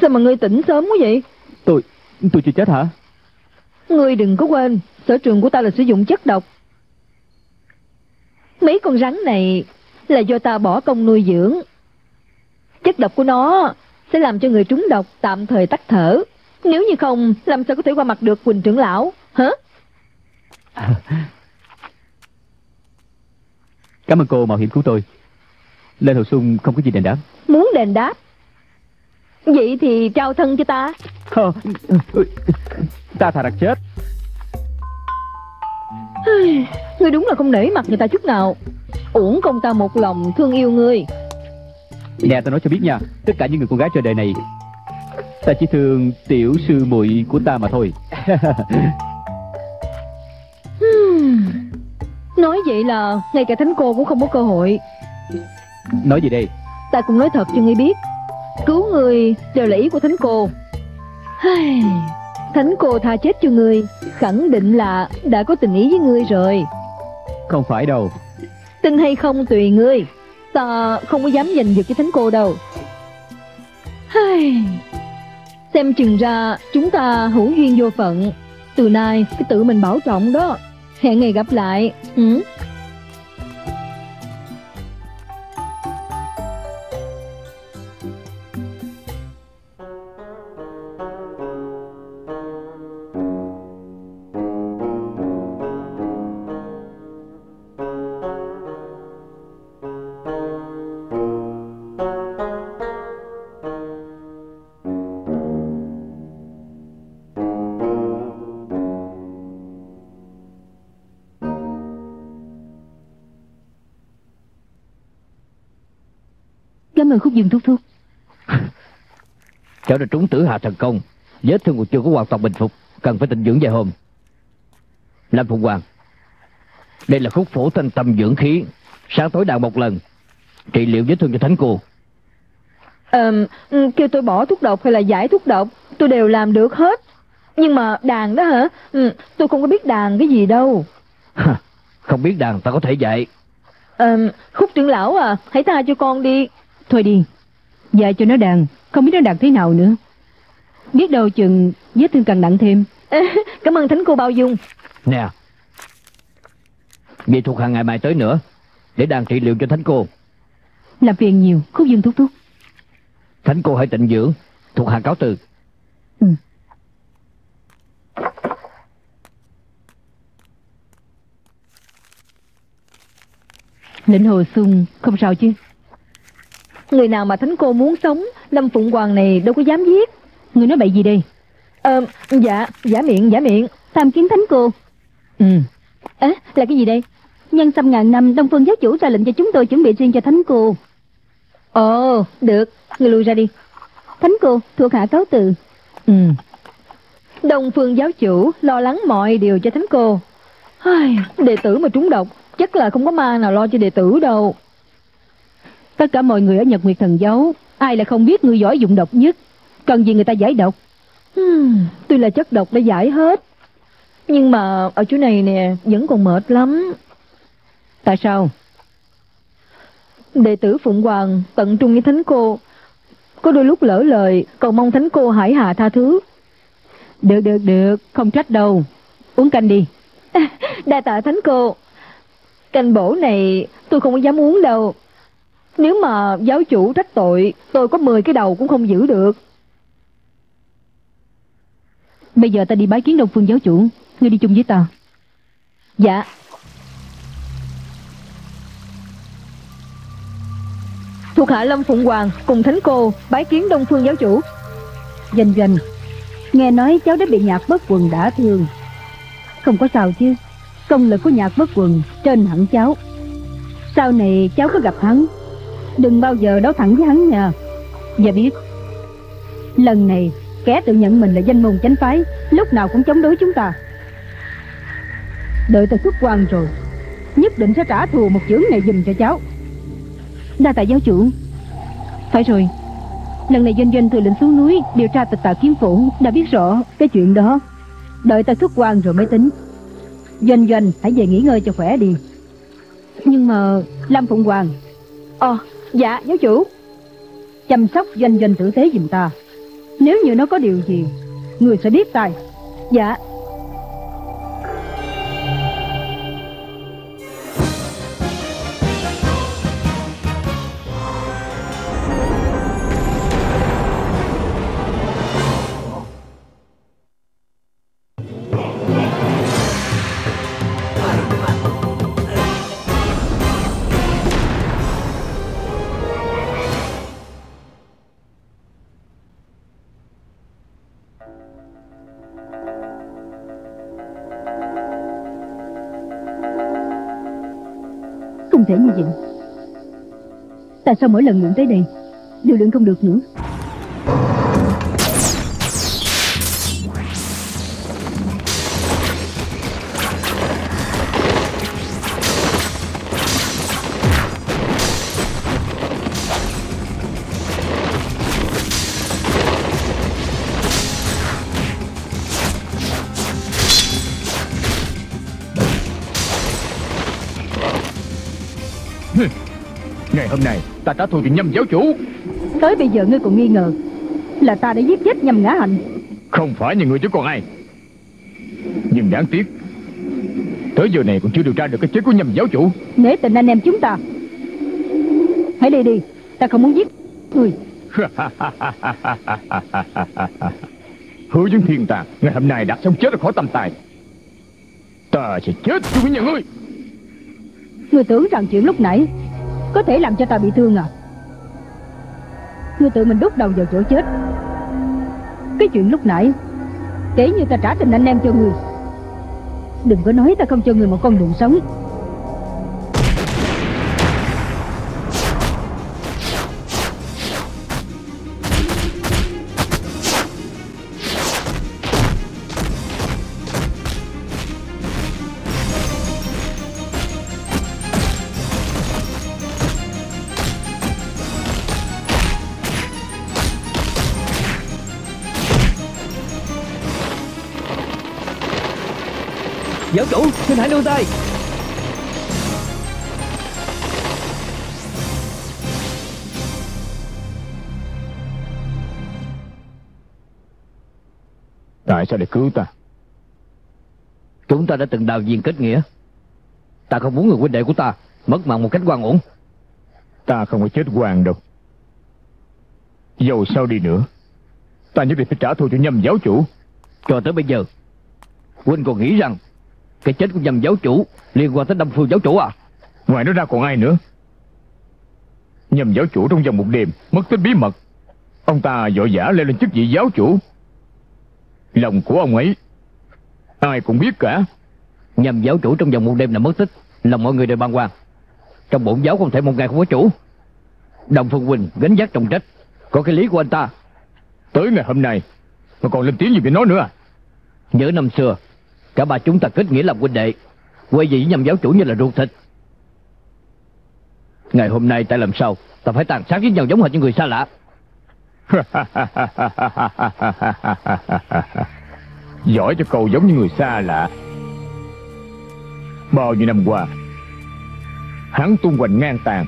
Sao mà ngươi tỉnh sớm quá vậy? Tôi Tôi chưa chết hả? Ngươi đừng có quên Sở trường của ta là sử dụng chất độc. Mấy con rắn này Là do ta bỏ công nuôi dưỡng. Chất độc của nó Sẽ làm cho người trúng độc tạm thời tắt thở. Nếu như không Làm sao có thể qua mặt được Quỳnh trưởng lão? Hả? Cảm ơn cô mạo hiểm cứu tôi. Lên hồ sung không có gì đền đáp. Muốn đền đáp Vậy thì trao thân cho ta. Ờ, Ta thà đặt chết. Ngươi đúng là không nể mặt người ta chút nào. Uổng công ta một lòng thương yêu ngươi. Nè ta nói cho biết nha Tất cả những người con gái trên đời này Ta chỉ thương tiểu sư muội của ta mà thôi. Hmm. Nói vậy là Ngay cả thánh cô cũng không có cơ hội. Nói gì đây? Ta cũng nói thật cho ngươi biết Cứu người đều là ý của thánh cô. Thánh cô tha chết cho ngươi Khẳng định là đã có tình ý với ngươi rồi. Không phải đâu. Tin hay không tùy ngươi Ta không có dám giành giật với thánh cô đâu. Xem chừng ra chúng ta hữu duyên vô phận Từ nay cái tự mình bảo trọng đó. Hẹn ngày gặp lại. Ừ? Ơn khúc dương thúc thúc Cháu đã trúng tử hạ thần công. Vết thương còn chưa có hoàn toàn bình phục. Cần phải tịnh dưỡng vài hôm. Lâm Phụng Hoàng Đây là khúc phổ thanh tâm dưỡng khí. Sáng tối đào một lần Trị liệu vết thương cho thánh cô. Ừ, Kêu tôi bỏ thuốc độc hay là giải thuốc độc Tôi đều làm được hết. Nhưng mà đàn đó hả? Ừ, Tôi không có biết đàn cái gì đâu. Không biết đàn ta có thể dạy. Ờm, Khúc trưởng lão à Hãy tha cho con đi Thôi đi. Dạy cho nó đàn Không biết nó đàn thế nào nữa. Biết đâu chừng vết thương càng nặng thêm. Cảm ơn thánh cô bao dung. Nè. Vậy thuộc hàng ngày mai tới nữa Để đàn trị liệu cho thánh cô. Làm phiền nhiều Khúc dương thúc thúc. Thánh cô hãy tịnh dưỡng Thuộc hạ cáo từ. Ừ. Lĩnh hồ sung Không sao chứ Người nào mà thánh cô muốn sống Lâm Phụng Hoàng này đâu có dám giết. Người nói bậy gì đây Ờ, dạ, giả miệng, giả miệng. Tham kiến thánh cô. Ừ. Ế là cái gì đây? Nhân xăm ngàn năm Đông Phương giáo chủ ra lệnh cho chúng tôi chuẩn bị riêng cho thánh cô. Ồ, được, người lui ra đi. Thánh cô thuộc hạ cáo từ. Ừ. Đông phương giáo chủ lo lắng mọi điều cho thánh cô. Ai, Đệ tử mà trúng độc Chắc là không có ma nào lo cho đệ tử đâu Tất cả mọi người ở Nhật Nguyệt Thần Giáo Ai là không biết người giỏi dụng độc nhất. Cần gì người ta giải độc? Hmm, Tuy là chất độc đã giải hết Nhưng mà ở chỗ này nè Vẫn còn mệt lắm. Tại sao? Đệ tử Phụng Hoàng tận trung với thánh cô. Có đôi lúc lỡ lời Cầu mong thánh cô hải hạ tha thứ. Được được được Không trách đâu. Uống canh đi. Đa tạ thánh cô. Canh bổ này tôi không có dám uống đâu nếu mà giáo chủ trách tội, Tôi có 10 cái đầu cũng không giữ được. Bây giờ ta đi bái kiến Đông Phương giáo chủ. Ngươi đi chung với ta. Dạ. Thuộc hạ Lâm Phụng Hoàng cùng Thánh Cô bái kiến Đông Phương giáo chủ. Doanh doanh, Nghe nói cháu đã bị nhạc bất quần đã thương. Không có sao chứ, Công lực của nhạc bất quần trên hẳn cháu. Sau này cháu có gặp hắn Đừng bao giờ đấu thẳng với hắn nha. Và biết, Lần này, kẻ tự nhận mình là danh môn chánh phái, Lúc nào cũng chống đối chúng ta. Đợi ta xuất quan rồi, Nhất định sẽ trả thù một chưởng này dùm cho cháu. Đa tạ giáo chủ. Phải rồi, Lần này doanh doanh thừa lệnh xuống núi Điều tra tịch tạ kiếm phủ Đã biết rõ cái chuyện đó. Đợi ta xuất quan rồi mới tính. Doanh doanh, hãy về nghỉ ngơi cho khỏe đi. Nhưng mà Lâm Phụng Hoàng Ờ dạ giáo chủ. Chăm sóc doanh doanh tử tế giùm ta. Nếu như nó có điều gì, Người sẽ biết tài Dạ. Thể như vậy. Tại sao mỗi lần lượng tới đây, Đều lượng không được nữa? Hôm nay ta trả thù cho nhâm giáo chủ. Tới bây giờ ngươi còn nghi ngờ Là ta đã giết chết nhầm ngã hành Không phải như người chứ còn ai. Nhưng đáng tiếc Tới giờ này còn chưa điều tra được cái chết của nhâm giáo chủ. Nể tình anh em chúng ta. Hãy đi đi Ta không muốn giết người. Hứa với thiên tàng Ngày hôm nay đã sống chết ra khỏi tầm tài Ta sẽ chết chung với nhà ngươi Ngươi tưởng rằng chuyện lúc nãy có thể làm cho ta bị thương à? Ngươi tự mình đút đầu vào chỗ chết. Cái chuyện lúc nãy, Kể như ta trả tình anh em cho ngươi. Đừng có nói ta không cho ngươi một con đường sống. Giáo chủ xin hãy nương tay. Tại sao lại cứu ta? Chúng ta đã từng đào viên kết nghĩa. Ta không muốn người huynh đệ của ta Mất mạng một cách quan ổn Ta không có chết hoàng đâu. Dầu sao đi nữa Ta nhất định phải trả thù cho nhâm giáo chủ. Cho tới bây giờ Huynh còn nghĩ rằng Cái chết của nhầm giáo chủ Liên quan tới Đông Phương giáo chủ à? Ngoài nó ra còn ai nữa? Nhâm giáo chủ trong vòng một đêm Mất tích bí mật. Ông ta vội vã leo lên chức vị giáo chủ. Lòng của ông ấy Ai cũng biết cả. Nhầm giáo chủ trong vòng một đêm là mất tích Lòng mọi người đều bàng hoàng. Trong bổn giáo không thể một ngày không có chủ. Đồng Phương Huynh gánh giác trọng trách Có cái lý của anh ta. Tới ngày hôm nay Mà còn lên tiếng gì về nó nữa à? Nhớ năm xưa Cả ba chúng ta kết nghĩa làm huynh đệ. Quay về với nhầm giáo chủ như là ruột thịt. Ngày hôm nay tại làm sao? Ta phải tàn sát với nhau giống hệt như người xa lạ. Giỏi cho câu giống như người xa lạ. Bao nhiêu năm qua, Hắn tung hoành ngang tàn,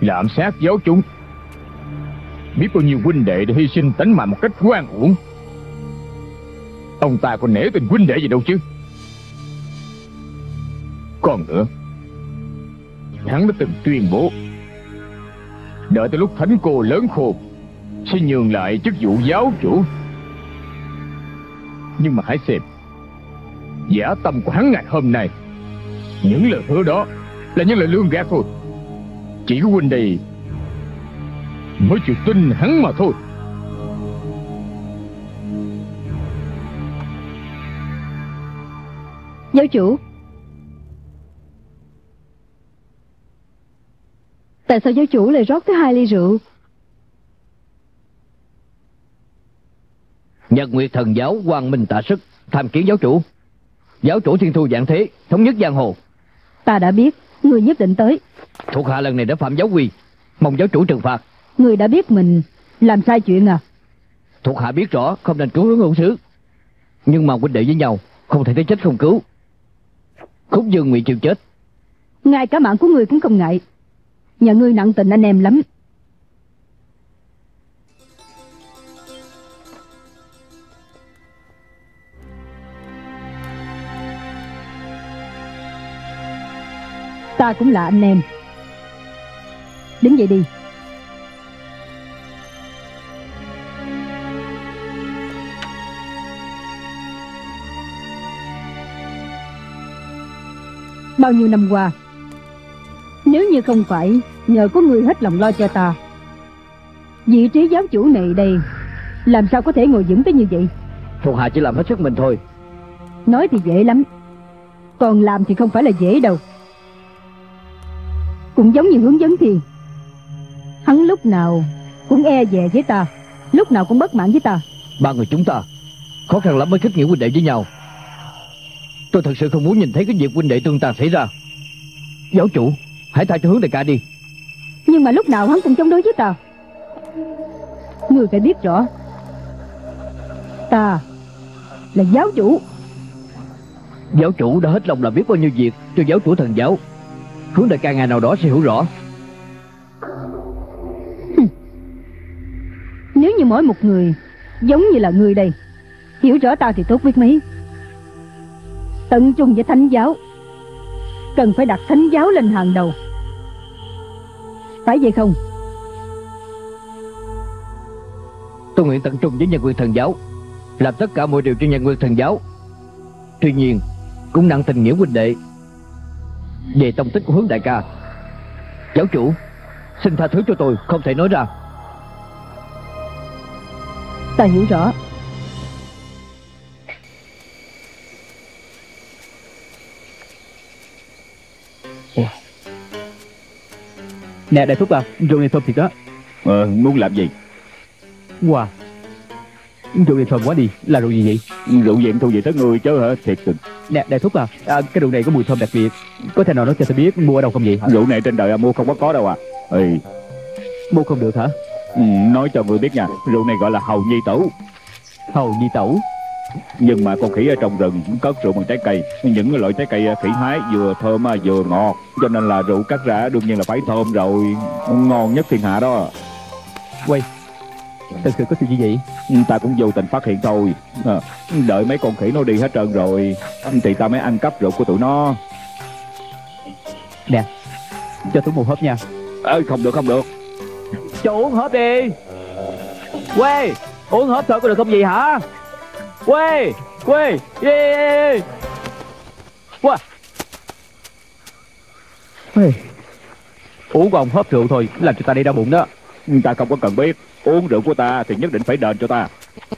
Lạm sát giáo chúng. Biết bao nhiêu huynh đệ đã hy sinh tánh mạng một cách quan uổng. Ông ta còn nể tình huynh đệ gì đâu chứ. Còn nữa, Hắn đã từng tuyên bố, Đợi tới lúc thánh cô lớn khôn, Sẽ nhường lại chức vụ giáo chủ. Nhưng mà hãy xem, Giả tâm của hắn ngày hôm nay, Những lời hứa đó Là những lời lương gạt thôi. Chỉ có huynh đệ Mới chịu tin hắn mà thôi. Giáo chủ. Tại sao giáo chủ lại rót tới hai ly rượu? Nhật Nguyệt Thần Giáo quang minh tạ sức Tham kiến giáo chủ. Giáo chủ thiên thu dạng thế Thống nhất giang hồ. Ta đã biết Người nhất định tới. Thuộc hạ lần này đã phạm giáo quy Mong giáo chủ trừng phạt. Người đã biết mình Làm sai chuyện à? Thuộc hạ biết rõ không nên cứu hướng hữu sứ. Nhưng mà huynh đệ với nhau Không thể thấy chết không cứu Khúc dương nguyện chịu chết. Ngay cả mạng của người cũng không ngại. Nhà ngươi nặng tình anh em lắm. Ta cũng là anh em. Đứng dậy đi. Bao nhiêu năm qua Nếu như không phải Nhờ có người hết lòng lo cho ta Vị trí giáo chủ này đây Làm sao có thể ngồi vững tới như vậy? Thuộc hạ chỉ làm hết sức mình thôi. Nói thì dễ lắm Còn làm thì không phải là dễ đâu. Cũng giống như hướng dẫn thiền Hắn lúc nào cũng e dè với ta Lúc nào cũng bất mãn với ta. Ba người chúng ta Khó khăn lắm mới kết nghĩa huynh đệ với nhau Tôi thật sự không muốn nhìn thấy cái việc huynh đệ tương tàn xảy ra. Giáo chủ Hãy tha cho hướng đại ca đi. Nhưng mà lúc nào hắn cũng chống đối với ta. Người phải biết rõ Ta Là giáo chủ. Giáo chủ đã hết lòng làm biết bao nhiêu việc Cho giáo chủ thần giáo. Hướng đại ca ngày nào đó sẽ hiểu rõ. Nếu như mỗi một người Giống như là người đây Hiểu rõ ta thì tốt biết mấy. Tận trung với thánh giáo. Cần phải đặt thánh giáo lên hàng đầu. Phải vậy không? Tôi nguyện tận trung với nhân nguyên thần giáo Làm tất cả mọi điều cho nhân nguyên thần giáo. Tuy nhiên Cũng nặng tình nghĩa huynh đệ Về tông tích của hướng đại ca. Giáo chủ Xin tha thứ cho tôi không thể nói ra. Ta hiểu rõ Nè đại thúc à Rượu này thơm thiệt đó Ờ, muốn làm gì? Wow Rượu này thơm quá đi Là rượu gì vậy Rượu gì em thu về tới người chứ hả? Thiệt tình. Nè đại thúc à, à Cái rượu này có mùi thơm đặc biệt Có thể nào nói cho tôi biết mua ở đâu không vậy Rượu này trên đời mua không có có đâu à. Ừ, Mua không được hả ừ, nói cho người biết nha, rượu này gọi là hầu nhi tử. Hầu nhi tẩu Nhưng mà con khỉ ở trong rừng cất rượu bằng trái cây. Những cái loại trái cây khỉ hái vừa thơm mà vừa ngọt. Cho nên là rượu cắt ra đương nhiên là phải thơm rồi. Ngon nhất thiên hạ đó. Thật sự có chuyện như vậy Ừ, Ta cũng vô tình phát hiện thôi. À, đợi mấy con khỉ nó đi hết trơn rồi. Thì ta mới ăn cắp rượu của tụi nó. Cho tôi một hớp nha Ê, không được, không được. Cho uống hớp đi Quê Uống hớp thôi có được không gì hả Quê Quê yeah. Wow. Quê Uống còn hớp rượu thôi Làm cho ta đi đau bụng đó Ta không có cần biết. Uống rượu của ta thì nhất định phải đền cho ta.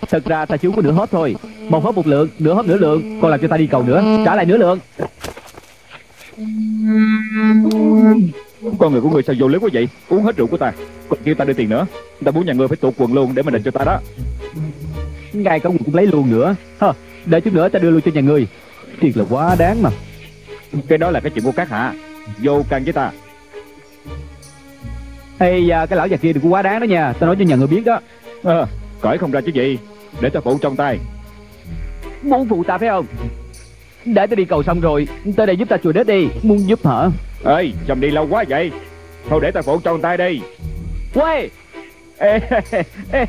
Thật ra ta chỉ uống có nửa hớp thôi Một hớp một lượng Nửa hớp nửa lượng Còn làm cho ta đi cầu nữa Trả lại nửa lượng Con người của người sao vô lý quá vậy Uống hết rượu của ta Còn kêu ta đưa tiền nữa Ta muốn nhà ngươi phải tuột quần luôn để mà đền cho ta đó Ngay cả quần cũng lấy luôn nữa. Hờ, Đợi chút nữa ta đưa luôn cho nhà ngươi. Thiệt là quá đáng mà. Cái đó là cái chuyện của các hạ. Vô can với ta. Ê à, cái lão già kia đừng có quá đáng đó nha. Ta nói cho nhà ngươi biết đó. À, Cởi không ra chứ gì. Để ta phụ trong tay. Muốn phụ ta phải không? Để ta đi cầu xong rồi Tới đây giúp ta chùi đất đi. Muốn giúp hả? Ê chồng đi lâu quá vậy. Thôi để ta phụ trong tay đi. Quay Ê, ê,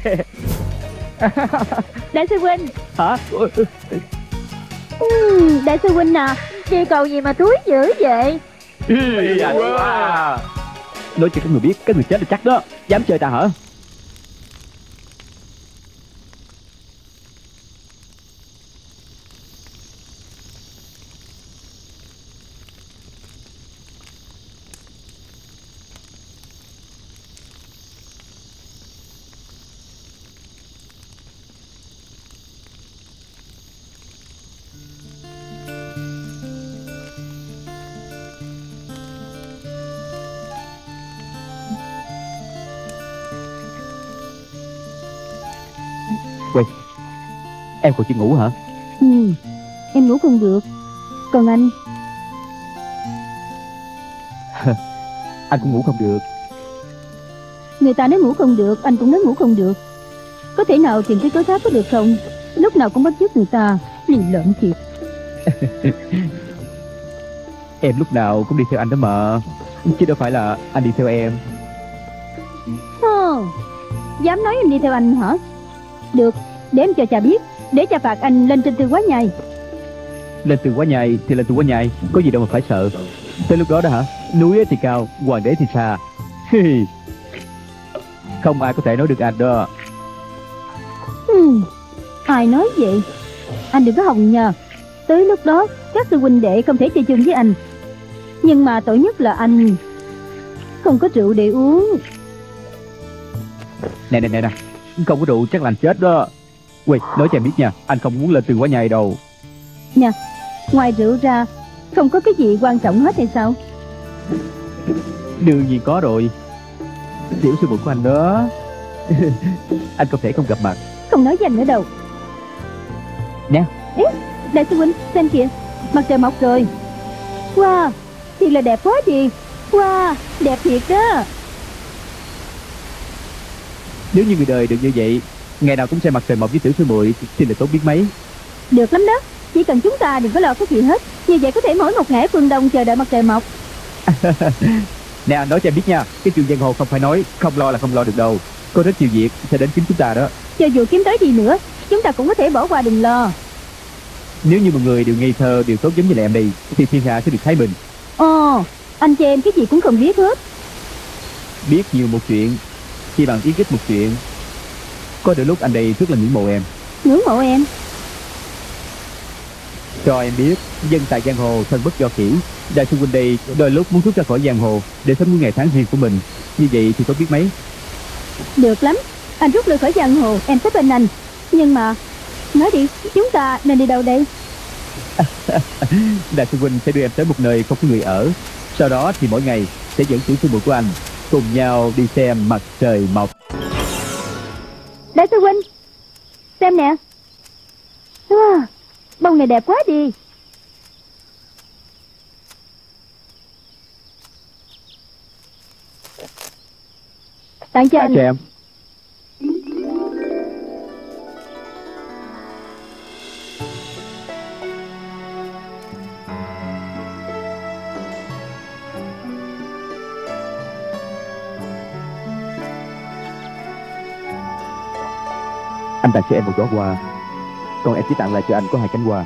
Đại sư huynh. Hả? Ừ, Đại sư huynh à Đi cầu gì mà túi dữ vậy. Nói cho các người biết Các người chết là chắc đó. Dám chơi ta hả Em còn chưa ngủ hả? Ừ, Em ngủ không được. Còn anh? Anh cũng ngủ không được. Người ta nói ngủ không được Anh cũng nói ngủ không được. Có thể nào tìm cái cớ khác có được không? Lúc nào cũng bắt chước người ta Lì lợm thiệt. Em lúc nào cũng đi theo anh đó mà. Chứ đâu phải là anh đi theo em. Ồ, Dám nói em đi theo anh hả? Được Để em cho cha biết Để cha phạt anh lên trên tư quá nhai. Lên từ quá nhai thì lên từ quá nhai Có gì đâu mà phải sợ. Tới lúc đó đó hả? Núi thì cao Hoàng đế thì xa. Không ai có thể nói được anh đó. Ừ, Ai nói vậy? Anh đừng có hòng nhờ. Tới lúc đó Các sư huynh đệ không thể chơi chung với anh. Nhưng mà tội nhất là anh. Không có rượu để uống. Nè nè nè nè. Không có rượu chắc là anh chết đó Quỳ nói cho em biết nha Anh không muốn lên từ quá nhai đâu. Ngoài rượu ra Không có cái gì quan trọng hết hay sao? Đương nhiên có rồi. Tiểu sư muội của anh đó. Anh không thể không gặp mặt. Không nói với anh nữa đâu. Nè. Ê, Đại sư huynh xem kìa Mặt trời mọc rồi. Wow Thiệt là đẹp quá gì? Wow Đẹp thiệt đó. Nếu như người đời được như vậy Ngày nào cũng xem mặt trời mọc với tiểu sư muội Thì là tốt biết mấy. Được lắm đó. Chỉ cần chúng ta đừng có lo cái gì hết. Như vậy có thể mỗi một ở phương đông chờ đợi mặt trời mọc. Nè anh nói cho em biết nha. Cái chuyện giang hồ không phải nói Không lo là không lo được đâu. Có rất nhiều việc sẽ đến kiếm chúng ta đó. Cho dù kiếm tới gì nữa Chúng ta cũng có thể bỏ qua đừng lo. Nếu như mọi người đều ngây thơ Đều tốt giống như là em đây Thì thiên hạ sẽ được thấy mình Ồ Anh cho em cái gì cũng không biết hết. Biết nhiều một chuyện Khi bằng biết ít một chuyện Có đôi lúc anh đây rất là ngưỡng mộ em. Ngưỡng mộ em? Cho em biết Dân tại giang hồ thân bất do kỹ Đại sư huynh đây đôi lúc muốn rút ra khỏi giang hồ Để sống những ngày tháng riêng của mình. Như vậy thì có biết mấy? Được lắm. Anh rút lui khỏi giang hồ Em sẽ bên anh. Nhưng mà Nói đi Chúng ta nên đi đâu đây? Đại sư huynh sẽ đưa em tới một nơi không có người ở. Sau đó thì mỗi ngày sẽ dẫn tiểu sư muội của anh Cùng nhau đi xem mặt trời mọc Đại sư huynh Xem nè. À, Bông này đẹp quá đi. Tặng cho anh. Cho em. Anh tặng cho em một gió hoa. Còn em chỉ tặng lại cho anh có hai cánh hoa.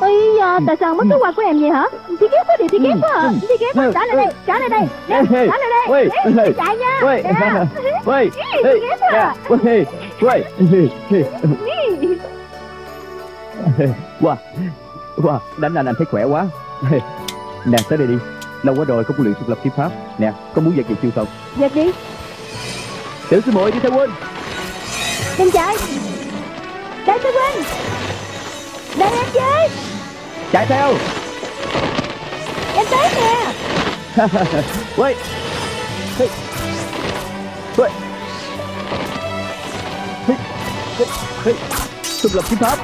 Ây da, tại sao mất cái hoa của em vậy hả? Thì ghét quá đi, thì ghét quá. À. Thì ghét quá, trả lại đây, trả lại đây. Nè, trả lại đây. Ê, Chạy nha. Thì ghét quá. À. quay, quay, Wow, wow, đánh anh anh thấy khỏe quá. Nè, tới đây đi. Lâu quá rồi không có luyện sục lập kiếm pháp. Nè, có muốn vật gì chưa không? Giật đi, Tiểu sư muội đi theo huynh đừng chạy Đại sư huynh Đợi em chơi Chạy theo Em tới nè Quay. Quay Hey. Hey. Hey. Sục lập kiếm pháp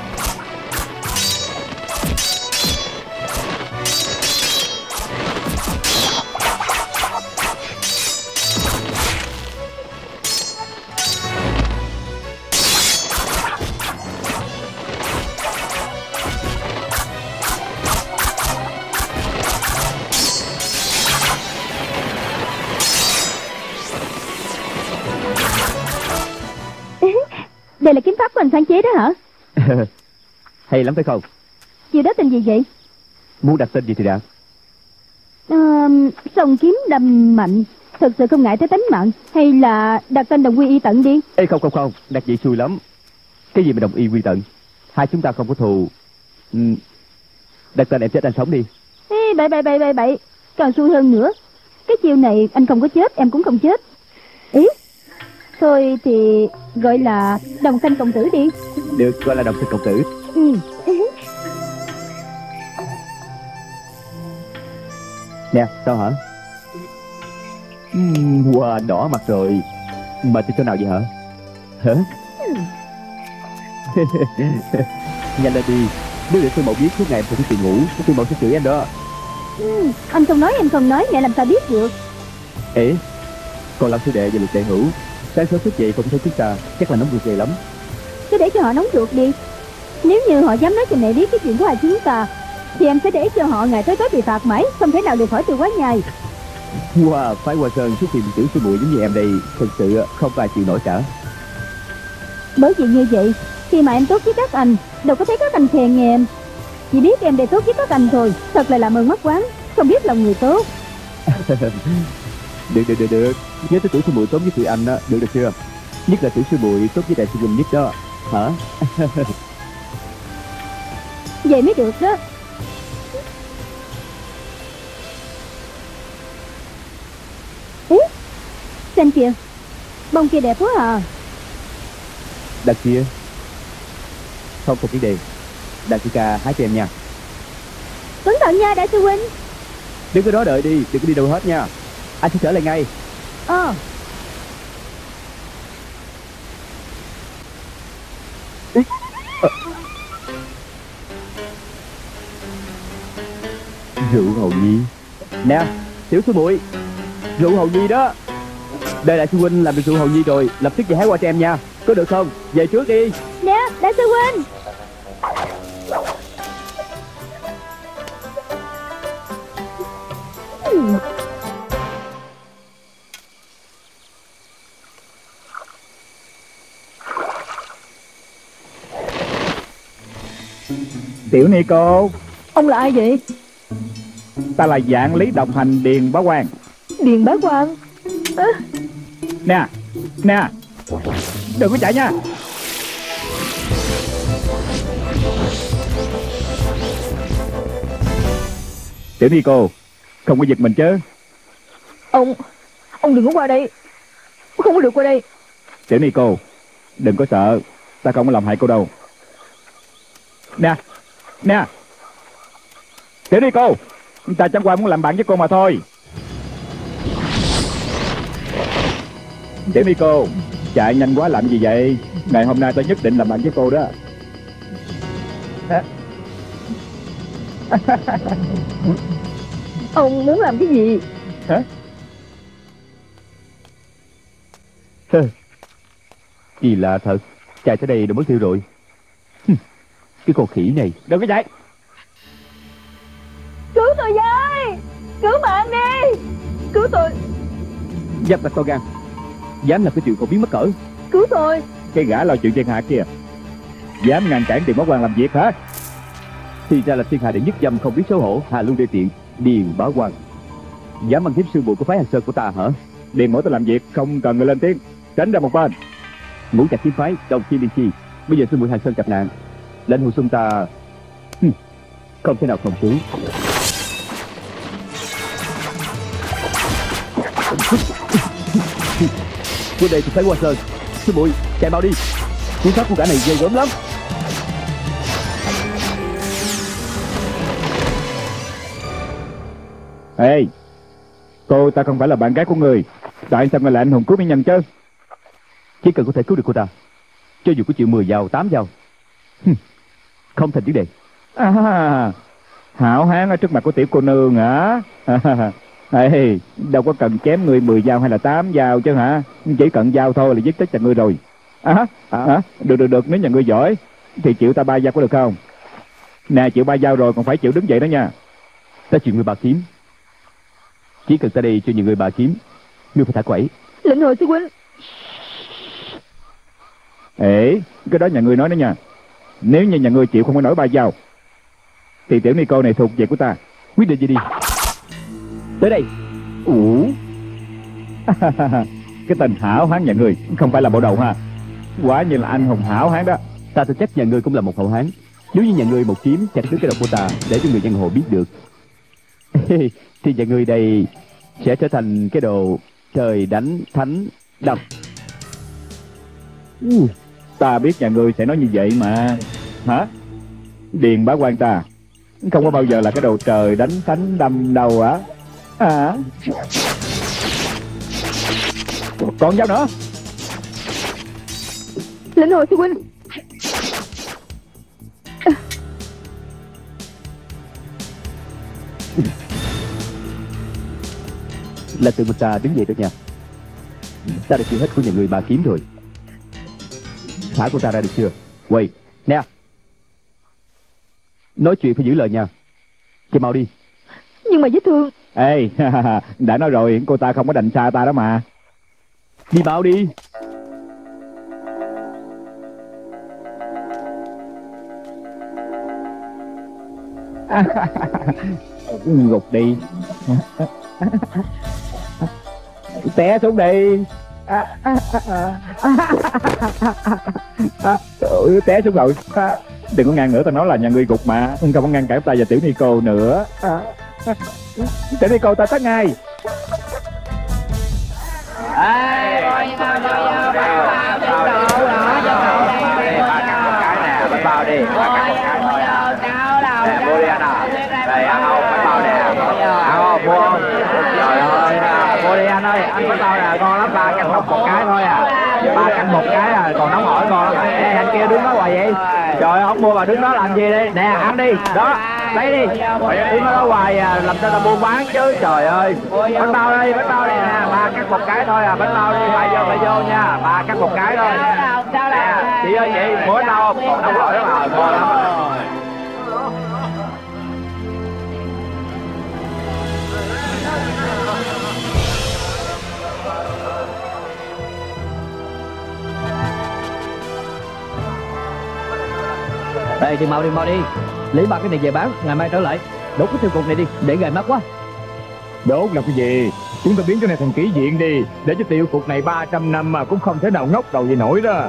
Đây là kiếm pháp của anh sáng chế đó hả? Hay lắm phải không? Chiều đó tên gì vậy? Muốn đặt tên gì thì đặt à, Sông kiếm đâm mạnh. Thật sự không ngại tới tính mạng. Hay là đặt tên đồng quy y tận đi. Ê không không không. Đặt vậy xui lắm. Cái gì mà đồng y quy tận? Hai chúng ta không có thù. Ừ. Đặt tên em chết anh sống đi. Ê, bậy bậy bậy bậy bậy. Còn xui hơn nữa. Cái chiều này anh không có chết Em cũng không chết. Ý Thôi thì gọi là đồng sanh cộng tử đi. Được gọi là đồng sinh cộng tử. Ừ. Nè sao hả? Uhm, Wow đỏ mặt rồi. Mà từ chỗ nào vậy hả? Hả? Nhanh lên đi. Nếu để tôi mẫu biết suốt ngày có tiền ngủ. Tôi mẫu sẽ chửi anh đó. Ừ, Anh không nói em không nói Mẹ làm sao biết được. Ê Còn làm sư đệ và lục đệ hữu Sáng sớm thức dậy không thấy chúng ta Chắc là nóng ruột ghê lắm. Cứ để cho họ nóng ruột đi. Nếu như họ dám nói cho mẹ biết cái chuyện của hai chúng ta Thì em sẽ để cho họ ngày tới tối bị phạt mãi Không thể nào được khỏi từ quá nhai. Wow Phái Hoa Sơn xuất hiện tiểu sư muội giống như em đây. Thật sự không ai chịu nổi cả. Bởi vì như vậy Khi mà em tốt với các anh Đâu có thấy các anh khen nghe em. Chỉ biết em để tốt với các anh thôi Thật là làm ơn mất quán Không biết lòng người tốt Được được được được. Nhớ tới tiểu sư muội tốt với tụi anh á. Được được chưa? Nhất là tiểu sư muội tốt với đại sư huynh nhất đó. Hả? Vậy mới được đó. Ý Xem kìa Bông kia đẹp quá à. Đằng kia. Không có vấn đề. Đằng kia ca hái cho em nha. Cẩn thận nha đại sư huynh Đừng có đó đợi đi Đừng có đi đâu hết nha Anh sẽ trở lại ngay. Ờ. Rượu hầu nhi. Nè Tiểu sư muội. Rượu hầu nhi đó. Đây là sư huynh làm được rượu hầu nhi rồi Lập tức về hái qua cho em nha. Có được không? Về trước đi. Nè đại sư huynh Tiểu Nico. Ông là ai vậy? Ta là dạng lý độc hành Điền Bá Quang. Điền bá quan à, Nè Nè. Đừng có chạy nha. Tiểu Nico Không có giật mình chứ? Ông Ông đừng có qua đây. Không có được qua đây. Tiểu Nico Đừng có sợ. Ta không có làm hại cô đâu. Nè Nè. Tiểu Nico Ta chẳng qua muốn làm bạn với cô mà thôi. Tiểu Nico Chạy nhanh quá làm gì vậy? Ngày hôm nay ta nhất định làm bạn với cô đó. Ông muốn làm cái gì? Kỳ lạ thật. Chạy tới đây đã mất tiêu rồi Cái con khỉ này Đừng có chạy Cứu tôi với! Cứu bạn đi! Cứu tôi! Giáp mặt to gan. Dám làm cái chuyện còn biến mất cỡ. Cứu tôi! Cái gã lo chuyện thiên hạ kia. Dám ngăn cản tiền bá quan làm việc hả? Thì ra là thiên hạ đệ nhất dâm không biết xấu hổ Hà luôn đê tiện Điền bá quan Dám ăn hiếp sư muội của phái hành sơn của ta hả? Điền mỗi ta làm việc không cần người lên tiếng. Tránh ra một bên. Ngũ chặt kiếm phái đồng chi liên chi. Bây giờ sư muội hành sơn gặp nạn Lệnh hồ xuân ta. Ừ, không thể nào không cứu Của đây thì phải qua sơn Sư muội, chạy mau đi. Chiến pháp của cả này ghê gớm lắm. Ê, Cô ta không phải là bạn gái của người. Tại sao người lại anh hùng cứu mỹ nhân chứ. Chỉ cần có thể cứu được cô ta, Cho dù có chịu 10 giàu 8 giàu không thành vấn đề. À, Hảo hán ở trước mặt của tiểu cô nương hả? Ê, đâu có cần chém người 10 dao hay là 8 dao chứ hả? Chỉ cần dao thôi là giết tất cả người rồi. À, à, Được được được nếu nhà ngươi giỏi Thì chịu ta ba dao có được không? Nè chịu ba dao rồi còn phải chịu đứng dậy đó nha. Ta chịu người bà kiếm. Chỉ cần ta đây cho những người bà kiếm Ngươi phải thả quẩy. Lệnh hồ sư huynh. Ê, cái đó nhà ngươi nói đó nha Nếu như nhà ngươi chịu không có nổi ba dao Thì tiểu Nico này thuộc về của ta. Quyết định gì đi. Tới đây. Ủa Cái tên hảo hán nhà ngươi Không phải là bộ đầu ha. Quả như là anh hùng hảo hán đó. Ta tin chắc nhà ngươi cũng là một hậu hán. Nếu như nhà ngươi một kiếm chặt đứt cái đầu của ta Để cho người giang hồ biết được. Thì nhà ngươi đây Sẽ trở thành cái đồ Trời đánh thánh đập Ừ, Ta biết nhà ngươi sẽ nói như vậy mà. Hả? Điền bá quan ta Không có bao giờ là cái đồ trời đánh thánh đâm đâu hả? Hả? Còn dao nữa? Lệnh hồ sư huynh. Là tự mình ta đứng dậy đó nha Ta đã chịu hết của nhà ngươi bà kiếm rồi Thả cô ta ra được chưa? Quay Nè. Nói chuyện phải giữ lời nha. Chạy mau đi. Nhưng mà vết thương. Ê Đã nói rồi cô ta không có đành xa ta đó mà. Đi mau đi. Gục đi. Té xuống đi ừ, té xuống rồi đừng có ngang nữa tao nói là nhà ngươi gục mà không có ngăn cản ta và tiểu Nico nữa tiểu Nico ta tắt ngay bao đi nè mua đi anh à đây ăn không bánh bao nè ăn không mua không trời ơi nè, mua đi anh ơi anh bánh bao nè ngon lắm một cái thôi à. Ba canh một cái à. Còn nóng hỏi con. Ê, anh kia đứng đó hoài vậy trời ơi không mua mà đứng đó làm gì đi nè ăn đi. Đó lấy đi. Đứng đó hoài à làm sao ta buôn bán chứ? Trời ơi. Bánh bao đi bánh bao đi nè. Ba cắt một cái thôi à. Bánh bao đi ba vô ba vô nha. Ba cắt một cái thôi. Nè chị ơi chị mỗi đâu còn nóng hỏi đó mà ngon lắm à. Đây thì mau đi mau đi. Lấy ba cái này về bán, ngày mai trở lại. Đốt cái tiêu cục này đi, để gài mắt quá. Đốt là cái gì? Chúng ta biến cái này thành kỹ viện đi. Để cho tiêu cục này 300 năm mà cũng không thể nào ngóc đầu gì nổi đó.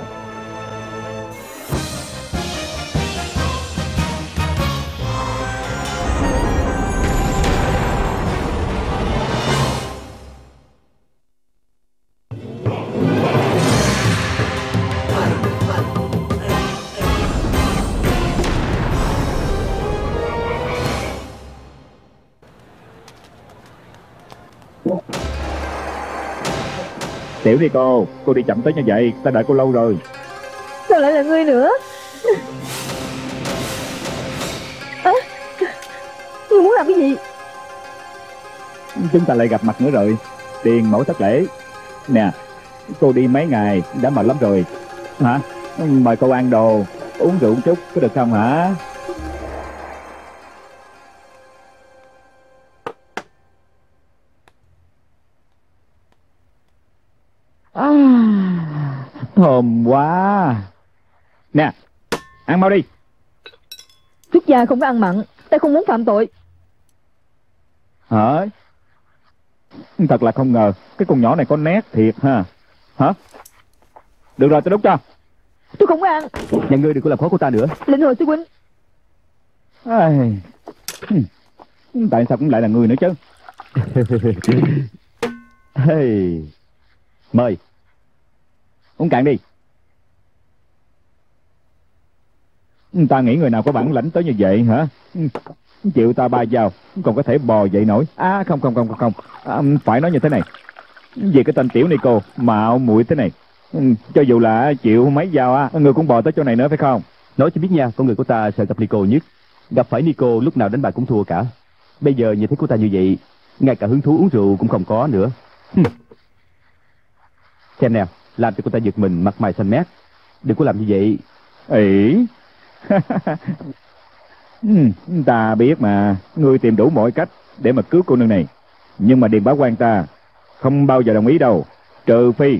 Tiểu đi cô Cô đi chậm tới như vậy Ta đợi cô lâu rồi. Sao lại là ngươi nữa? À, Ngươi muốn làm cái gì? Chúng ta lại gặp mặt nữa rồi. Tiền mẫu thất lễ. Nè Cô đi mấy ngày Đã mệt lắm rồi. Hả? Mời cô ăn đồ Uống rượu chút Có được không hả À, thơm quá Nè Ăn mau đi. Xuất gia không có ăn mặn Ta không muốn phạm tội. Hả Thật là không ngờ Cái con nhỏ này có nét thiệt ha. Hả? Được rồi tôi đút cho. Tôi không có ăn. Nhà ngươi đừng có làm khó cô ta nữa. Lĩnh hồi sư huynh. Ai... Tại sao cũng lại là người nữa chứ? Hey. Mời. Uống cạn đi. Ta nghĩ người nào có bản lãnh tới như vậy hả? Chịu ta ba dao Còn có thể bò dậy nổi. À không không không không. Không à, Phải nói như thế này. Vì cái tên tiểu này cô Mạo muội thế này. Cho dù là chịu mấy dao á Người cũng bò tới chỗ này nữa phải không? Nói cho biết nha Con người của ta sợ gặp Nico nhất. Gặp phải Nico lúc nào đánh bại cũng thua cả. Bây giờ nhìn thấy cô ta như vậy Ngay cả hứng thú uống rượu cũng không có nữa. Xem nè Làm cho cô ta giật mình mặt mày xanh mét. Đừng có làm như vậy. Ỷ Ừ, ta biết mà Ngươi tìm đủ mọi cách Để mà cứu cô nương này. Nhưng mà điền bá quan ta Không bao giờ đồng ý đâu Trừ phi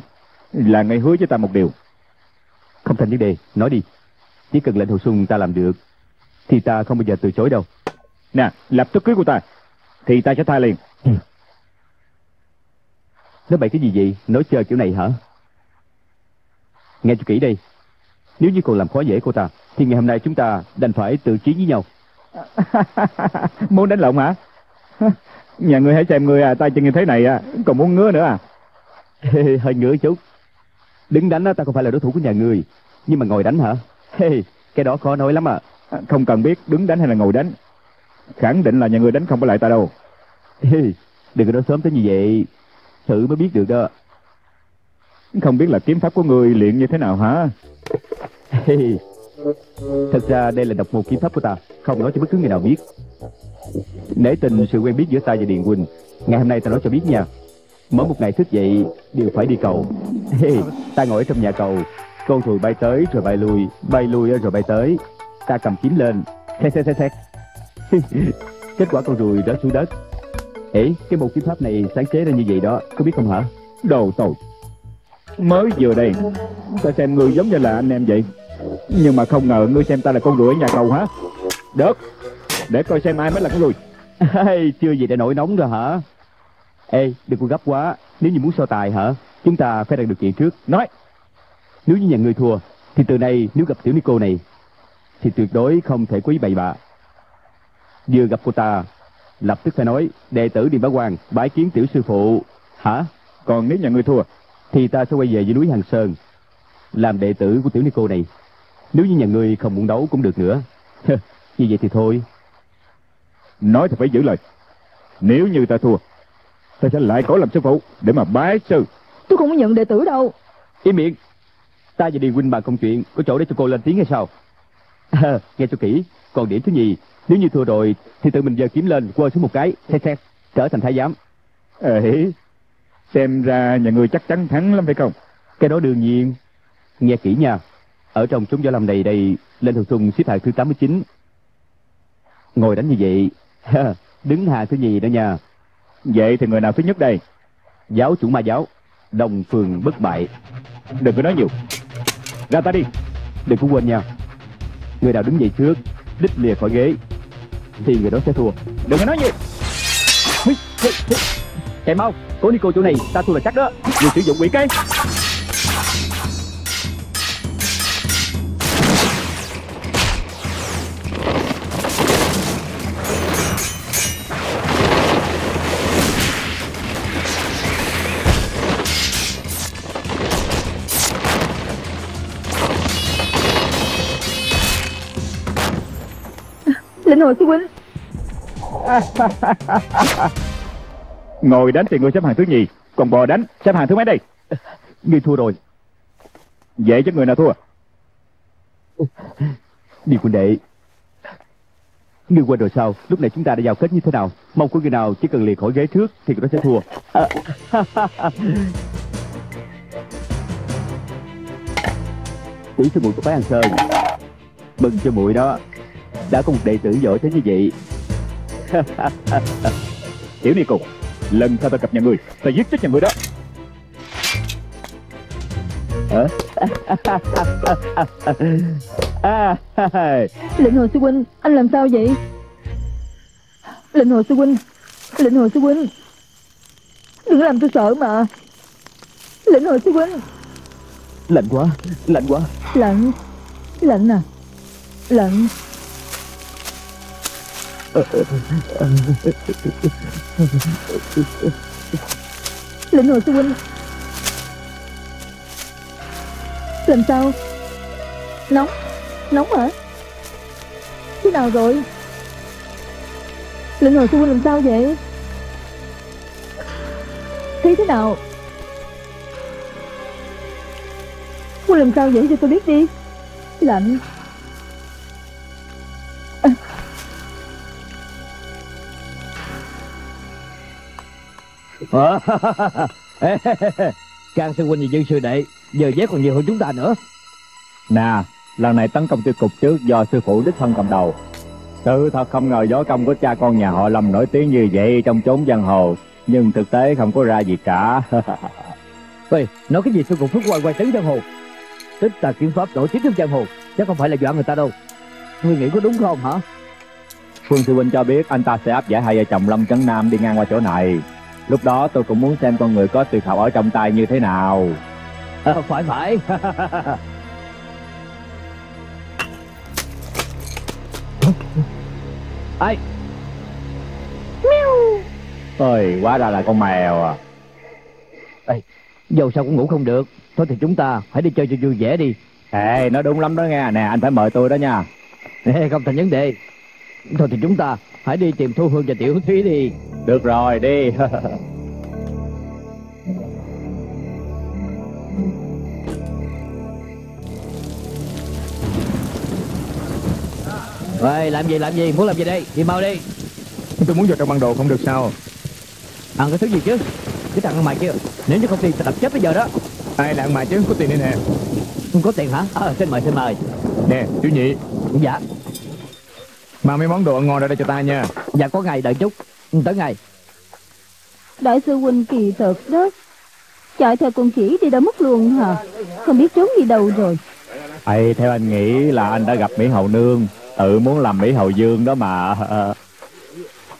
Là ngươi hứa với ta một điều. Không thành vấn đề Nói đi. Chỉ cần lệnh hồ sung ta làm được Thì ta không bao giờ từ chối đâu. Nè lập tức cưới cô ta Thì ta sẽ tha liền. Ừ. Nói bậy cái gì vậy? Nói chơi kiểu này hả? Nghe cho kỹ đây. Nếu như còn làm khó dễ cô ta Thì ngày hôm nay chúng ta đành phải tự chiến với nhau. Muốn đánh lộn hả? Nhà ngươi hãy xem ngươi à Tay chân như thế này à Còn muốn ngứa nữa à? Hơi ngứa chút. Đứng đánh á, ta không phải là đối thủ của nhà ngươi. Nhưng mà ngồi đánh hả? Hey, Cái đó khó nói lắm à. Không cần biết đứng đánh hay là ngồi đánh. Khẳng định là nhà ngươi đánh không có lại ta đâu. Hey, Đừng có nói sớm tới như vậy Thử mới biết được đó. Không biết là kiếm pháp của người luyện như thế nào hả? Thật ra đây là độc môn kiếm pháp của ta Không nói cho bất cứ người nào biết. Nể tình sự quen biết giữa ta và Điền Quỳnh, Ngày hôm nay ta nói cho biết nha. Mỗi một ngày thức dậy đều phải đi cầu. Ta ngồi ở trong nhà cầu Con ruồi bay tới rồi bay lui Bay lui rồi bay tới. Ta cầm kiếm lên Thét thét thét thét Kết quả con ruồi rớt xuống đất. Ê, cái bộ kiếm pháp này sáng chế ra như vậy đó Có biết không hả? Đồ tồi Mới vừa đây Ta xem ngươi giống như là anh em vậy. Nhưng mà không ngờ ngươi xem ta là con ruồi ở nhà cầu hả? Được Để coi xem ai mới là con rùi Hey, chưa gì đã nổi nóng rồi hả? Ê, đừng có gấp quá Nếu như muốn so tài hả? Chúng ta phải đặt điều kiện trước. Nói Nếu như nhà ngươi thua Thì từ nay nếu gặp tiểu Nico này Thì tuyệt đối không thể quý bậy bạ. Vừa gặp cô ta Lập tức phải nói Đệ tử Điền Bá Hoàng bái kiến tiểu sư phụ. Hả? Còn nếu nhà ngươi thua? Thì ta sẽ quay về dưới núi Hàng Sơn Làm đệ tử của tiểu Nico này. Nếu như nhà ngươi không muốn đấu cũng được nữa. Như vậy thì thôi. Nói thì phải giữ lời. Nếu như ta thua Ta sẽ lại cổ làm sư phụ Để mà bái sư. Tôi không có nhận đệ tử đâu. Im miệng. Ta và Điền Huynh bàn công chuyện Có chỗ để cho cô lên tiếng hay sao À, nghe cho kỹ. Còn điểm thứ nhì Nếu như thua rồi Thì tự mình giờ kiếm lên Quơ xuống một cái Xét xét Trở thành thái giám. Ê Xem ra nhà ngươi chắc chắn thắng lắm phải không? Cái đó đương nhiên. Nghe kỹ nha. Ở trong chúng võ lâm này đây Lên thường sung xếp hạng thứ 89 Ngồi đánh như vậy Đứng hạng thứ nhì đó nha. Vậy thì người nào thứ nhất đây? Giáo chủ ma giáo Đồng phường bất bại. Đừng có nói nhiều. Ra ta đi. Đừng có quên nha Người nào đứng dậy trước, đích lìa khỏi ghế, thì người đó sẽ thua. Đừng có nói gì chạy mau. Có Nico chỗ này, ta thua là chắc đó. Người sử dụng quỷ cây Hội sư huynh. Ngồi đánh thì người xếp hàng thứ nhì Còn bò đánh xếp hàng thứ mấy đây? Ngươi thua rồi. Dễ chứ người nào thua. Đi quân đệ. Ngươi quên rồi sao Lúc này chúng ta đã giao kết như thế nào? Mong có người nào chỉ cần lìa khỏi ghế trước Thì người đó sẽ thua. Tiểu sư muội của bái Hàng Sơn Mừng cho muội đó Đã có một đệ tử giỏi thế như vậy. Tiểu Nico Lần sau ta gặp nhà người Ta giết chết nhà người đó. À, Lĩnh hội sư huynh Anh làm sao vậy? Lĩnh hội sư huynh Lĩnh hội sư huynh. Đừng làm tôi sợ mà. Lĩnh hội sư huynh. Lạnh quá Lạnh quá. Lạnh Lạnh à? Lạnh Lệnh hội sư huynh Làm sao? Nóng Nóng hả? Thế nào rồi? Lệnh hội sư huynh làm sao vậy? Thấy thế nào? Huynh làm sao vậy cho tôi biết đi. Lạnh. Can sư huynh và dân sư đệ Giờ vé còn nhiều hơn chúng ta nữa. Nè Lần này tấn công tiêu cục trước do sư phụ đích thân cầm đầu. Sự thật không ngờ gió công của cha con nhà họ Lâm nổi tiếng như vậy trong chốn giang hồ Nhưng thực tế không có ra gì cả. Ê, nói cái gì tôi cũng phước quay quay tấn giang hồ? Tích tà kiếm pháp nổi tiếng trong giang hồ Chắc không phải là dọa người ta đâu. Ngươi nghĩ có đúng không hả? Phương Sư Huynh cho biết anh ta sẽ áp giải hai vợ chồng Lâm Trấn Nam đi ngang qua chỗ này Lúc đó tôi cũng muốn xem con người có tuyệt học ở trong tay như thế nào. À, Phải phải. Ai? Ôi, quá ra là con mèo à. Dầu sao cũng ngủ không được. Thôi thì chúng ta hãy đi chơi cho vui vẻ đi. Ê, nói đúng lắm đó nghe. Nè, anh phải mời tôi đó nha. Ê, Không thành vấn đề. Thôi thì chúng ta hãy đi tìm Thu Hương và Tiểu Thúy đi. Được rồi, đi. Ê, làm gì làm gì? Muốn làm gì đây? Đi mau đi. Tôi muốn vào trong bản đồ không được sao? Ăn cái thứ gì chứ? Cái thằng mày kia. Nếu như không tiền ta đập chết bây giờ đó. Ai lạng mà chứ? Có tiền đây nè. Không có tiền hả? Ờ xin mời xin mời. Nè tiểu nhị. Dạ Mang mấy món đồ ăn ngon ra đây cho ta nha. Dạ có ngày đợi chút. Tới ngày. Đại sư huynh kỳ thật đó. Chạy theo con chỉ đi đâu mất luôn hả? Không biết trốn đi đâu rồi. Ê, theo anh nghĩ là anh đã gặp Mỹ Hậu Nương. Tự muốn làm Mỹ Hậu Dương đó mà.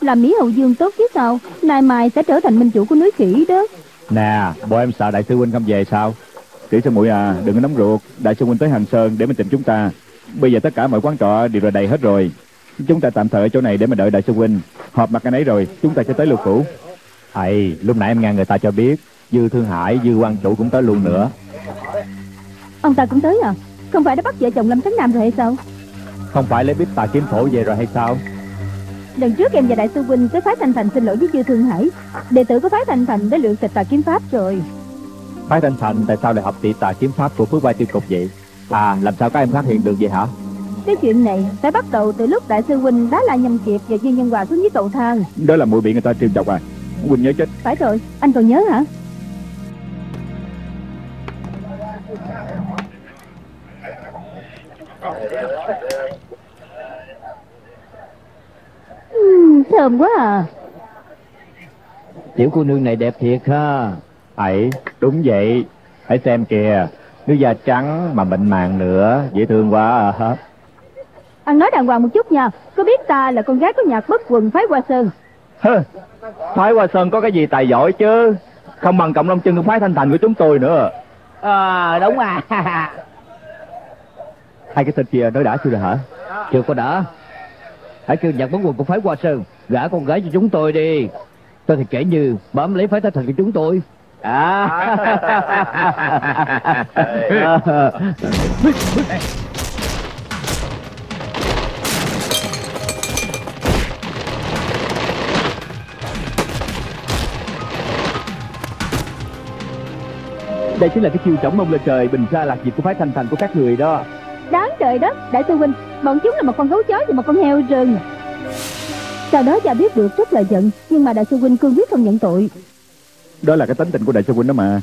Làm Mỹ Hậu Dương tốt chứ sao? Nay mai sẽ trở thành minh chủ của núi khỉ đó. Nè, bộ em sợ Đại sư Huynh không về sao? Tiểu sư muội à, đừng có nóng ruột. Đại sư Huynh tới Hành Sơn để mình tìm chúng ta. Bây giờ tất cả mọi quán trọ đều là đầy hết rồi Chúng ta tạm thời ở chỗ này để mà đợi Đại sư Huynh. Họp mặt anh ấy rồi, chúng ta sẽ tới lục phủ. Ây, lúc nãy em nghe người ta cho biết Dư Thương Hải, Dư quan chủ cũng tới luôn nữa. Ông ta cũng tới à? Không phải đã bắt vợ chồng Lâm Trấn Nam rồi hay sao? Không phải lấy biết tà kiếm phổ về rồi hay sao? Lần trước em và Đại sư Huynh tới phái Thanh Thành xin lỗi với Dư Thương Hải. Đệ tử của phái Thanh Thành đã luyện tịch tà kiếm pháp rồi. Phái Thanh Thành tại sao lại học tỷ tà kiếm pháp của Phước Vai Tiêu Cục vậy? À, làm sao các em phát hiện được vậy hả Cái chuyện này phải bắt đầu từ lúc Đại sư Huynh đá la nhâm kiệt và Dư Nhân Hòa xuống dưới cầu thang. Đó là mũi bị người ta trêu chọc à. Huynh nhớ chết. Phải rồi, anh còn nhớ hả? Ừm, Thơm quá à. Tiểu cô nương này đẹp thiệt ha. Ấy, đúng vậy. Hãy xem kìa. Nước da trắng mà mịn màng nữa Dễ thương quá à. Ăn nói đàng hoàng một chút nha. Có biết ta là con gái của nhạc bất quần phái Hoa Sơn? Hừ, phái Hoa Sơn có cái gì tài giỏi chứ? Không bằng cộng long chân của phái Thanh Thành của chúng tôi nữa. Ờ đúng à. Hai cái tên kia nói đã chưa rồi hả? Chưa có đã. Hãy kêu nhạc bóng quần của phái Hoa Sơn Gả con gái cho chúng tôi đi. Tôi thì kể như bám lấy phái thái thành của chúng tôi. À Đây chính là cái chiêu trống mông lên trời bình ra lạc diệt của phái thanh thành của các người đó. Đáng trời đất. Đại sư huynh Bọn chúng là một con gấu chó và một con heo rừng. Sau đó cha biết được rất là giận Nhưng mà đại sư huynh cương quyết không nhận tội. Đó là cái tính tình của đại sư huynh đó mà.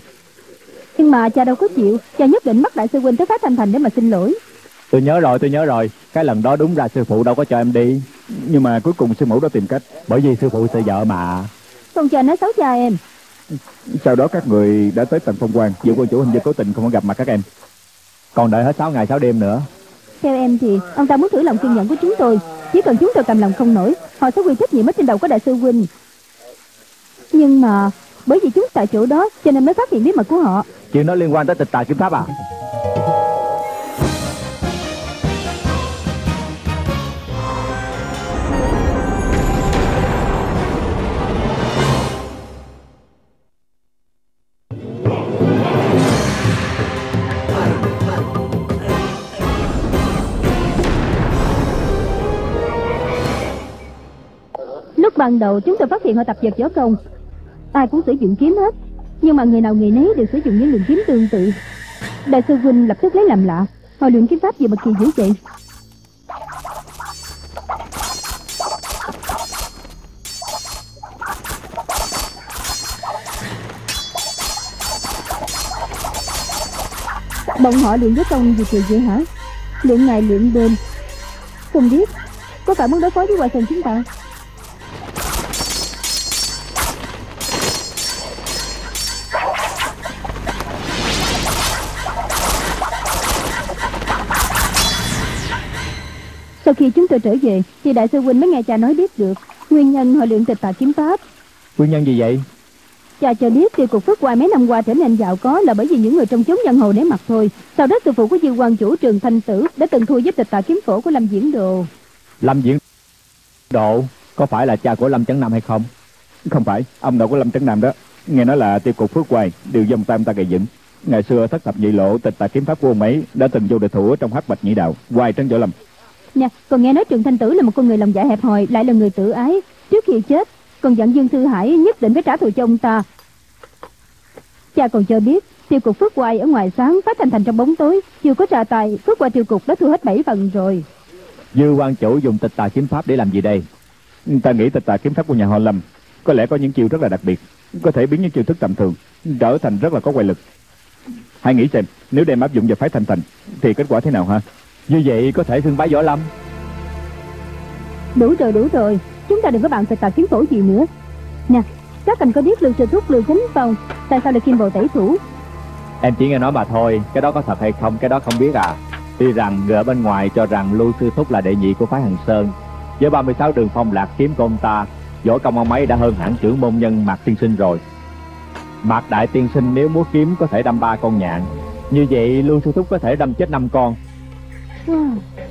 Nhưng mà cha đâu có chịu. Cha nhất định bắt đại sư huynh tới phái thanh thành để mà xin lỗi. Tôi nhớ rồi tôi nhớ rồi. Cái lần đó đúng ra sư phụ đâu có cho em đi. Nhưng mà cuối cùng sư mẫu đã tìm cách Bởi vì sư phụ sợ vợ mà. Không cho nói xấu cha em Sau đó các người đã tới tận phong quan Dự quân chủ hình như cố tình không có gặp mặt các em. Còn đợi hết 6 ngày 6 đêm nữa. Theo em thì ông ta muốn thử lòng kiên nhẫn của chúng tôi. Chỉ cần chúng tôi cầm lòng không nổi Họ sẽ quy trách nhiệm ở trên đầu của đại sư huynh. Nhưng mà Bởi vì chúng tại chỗ đó Cho nên mới phát hiện bí mật của họ. Chuyện đó liên quan tới tịch tà kiếm pháp à ban đầu chúng tôi phát hiện họ tập vật võ công. Ai cũng sử dụng kiếm hết, Nhưng mà người nào người nấy đều sử dụng những đường kiếm tương tự. Đại sư huynh lập tức lấy làm lạ Họ luyện kiếm pháp gì mà kỳ dữ vậy. Bọn họ luyện với công gì kỳ vậy hả? Luyện ngày luyện đêm. Không biết, Có phải muốn đối phó với Hoài Sơn chúng ta? Sau khi chúng tôi trở về Thì đại sư huynh mới nghe cha nói biết được. Nguyên nhân họ luyện tịch tà kiếm pháp. Nguyên nhân gì vậy? Cha cho biết tiêu cục phước qua mấy năm qua trở nên giàu có là bởi vì những người trong chốn giang hồ nể mặt thôi. Sau đó sư phụ của dư quan chủ trường thanh tử đã từng thua giúp tịch tà kiếm phổ của Lâm Diễn Đồ. Lâm Diễn Độ Có phải là cha của Lâm Chấn Nam hay không? Không phải, ông nội của Lâm Trấn Nam đó. Nghe nói là tiêu cục Phước Hoài Đều dòng tam ta gây dựng. Ngày xưa thất thập nhị lộ tịch tà kiếm pháp của ông ấy Đã từng vô địch thủ trong hắc bạch nhị đạo Hoài trấn võ lâm Nè, còn nghe nói trường thanh tử là một con người lòng dạ hẹp hòi, lại là người tự ái. Trước khi chết, còn dặn Dương Thư Hải nhất định phải trả thù cho ông ta. Cha còn cho biết, tiêu cục Phước Hoài ở ngoài sáng phát thành thành trong bóng tối. Chưa có trà tài, Phước Hoài tiêu cục đã thua hết bảy phần rồi. Dư quan chủ dùng tịch tà kiếm pháp để làm gì đây Ta nghĩ tịch tà kiếm pháp của nhà họ Lâm Có lẽ có những chiêu rất là đặc biệt Có thể biến những chiêu thức tầm thường Trở thành rất là có quay lực Hãy nghĩ xem Nếu đem áp dụng vào phái thành thành Thì kết quả thế nào ha như vậy có thể xưng bái võ lâm Đủ rồi, đủ rồi. Chúng ta đừng có bàn tịch tà kiếm phổ gì nữa. Nè, các anh có biết Lưu Sư Thúc Lưu Kính Phong tại sao lại kim bồ tẩy thủ? Em chỉ nghe nói mà thôi Cái đó có thật hay không cái đó không biết à Tuy rằng ở bên ngoài cho rằng Lưu Sư Thúc là đệ nhị của phái Hằng Sơn Với 36 đường phong lạc kiếm của ông ta Võ công ông ấy đã hơn hẳn trưởng môn nhân Mạc Tiên Sinh rồi Mạc Đại Tiên Sinh nếu múa kiếm có thể đâm ba con nhạn Như vậy Lưu Sư Thúc có thể đâm chết năm con.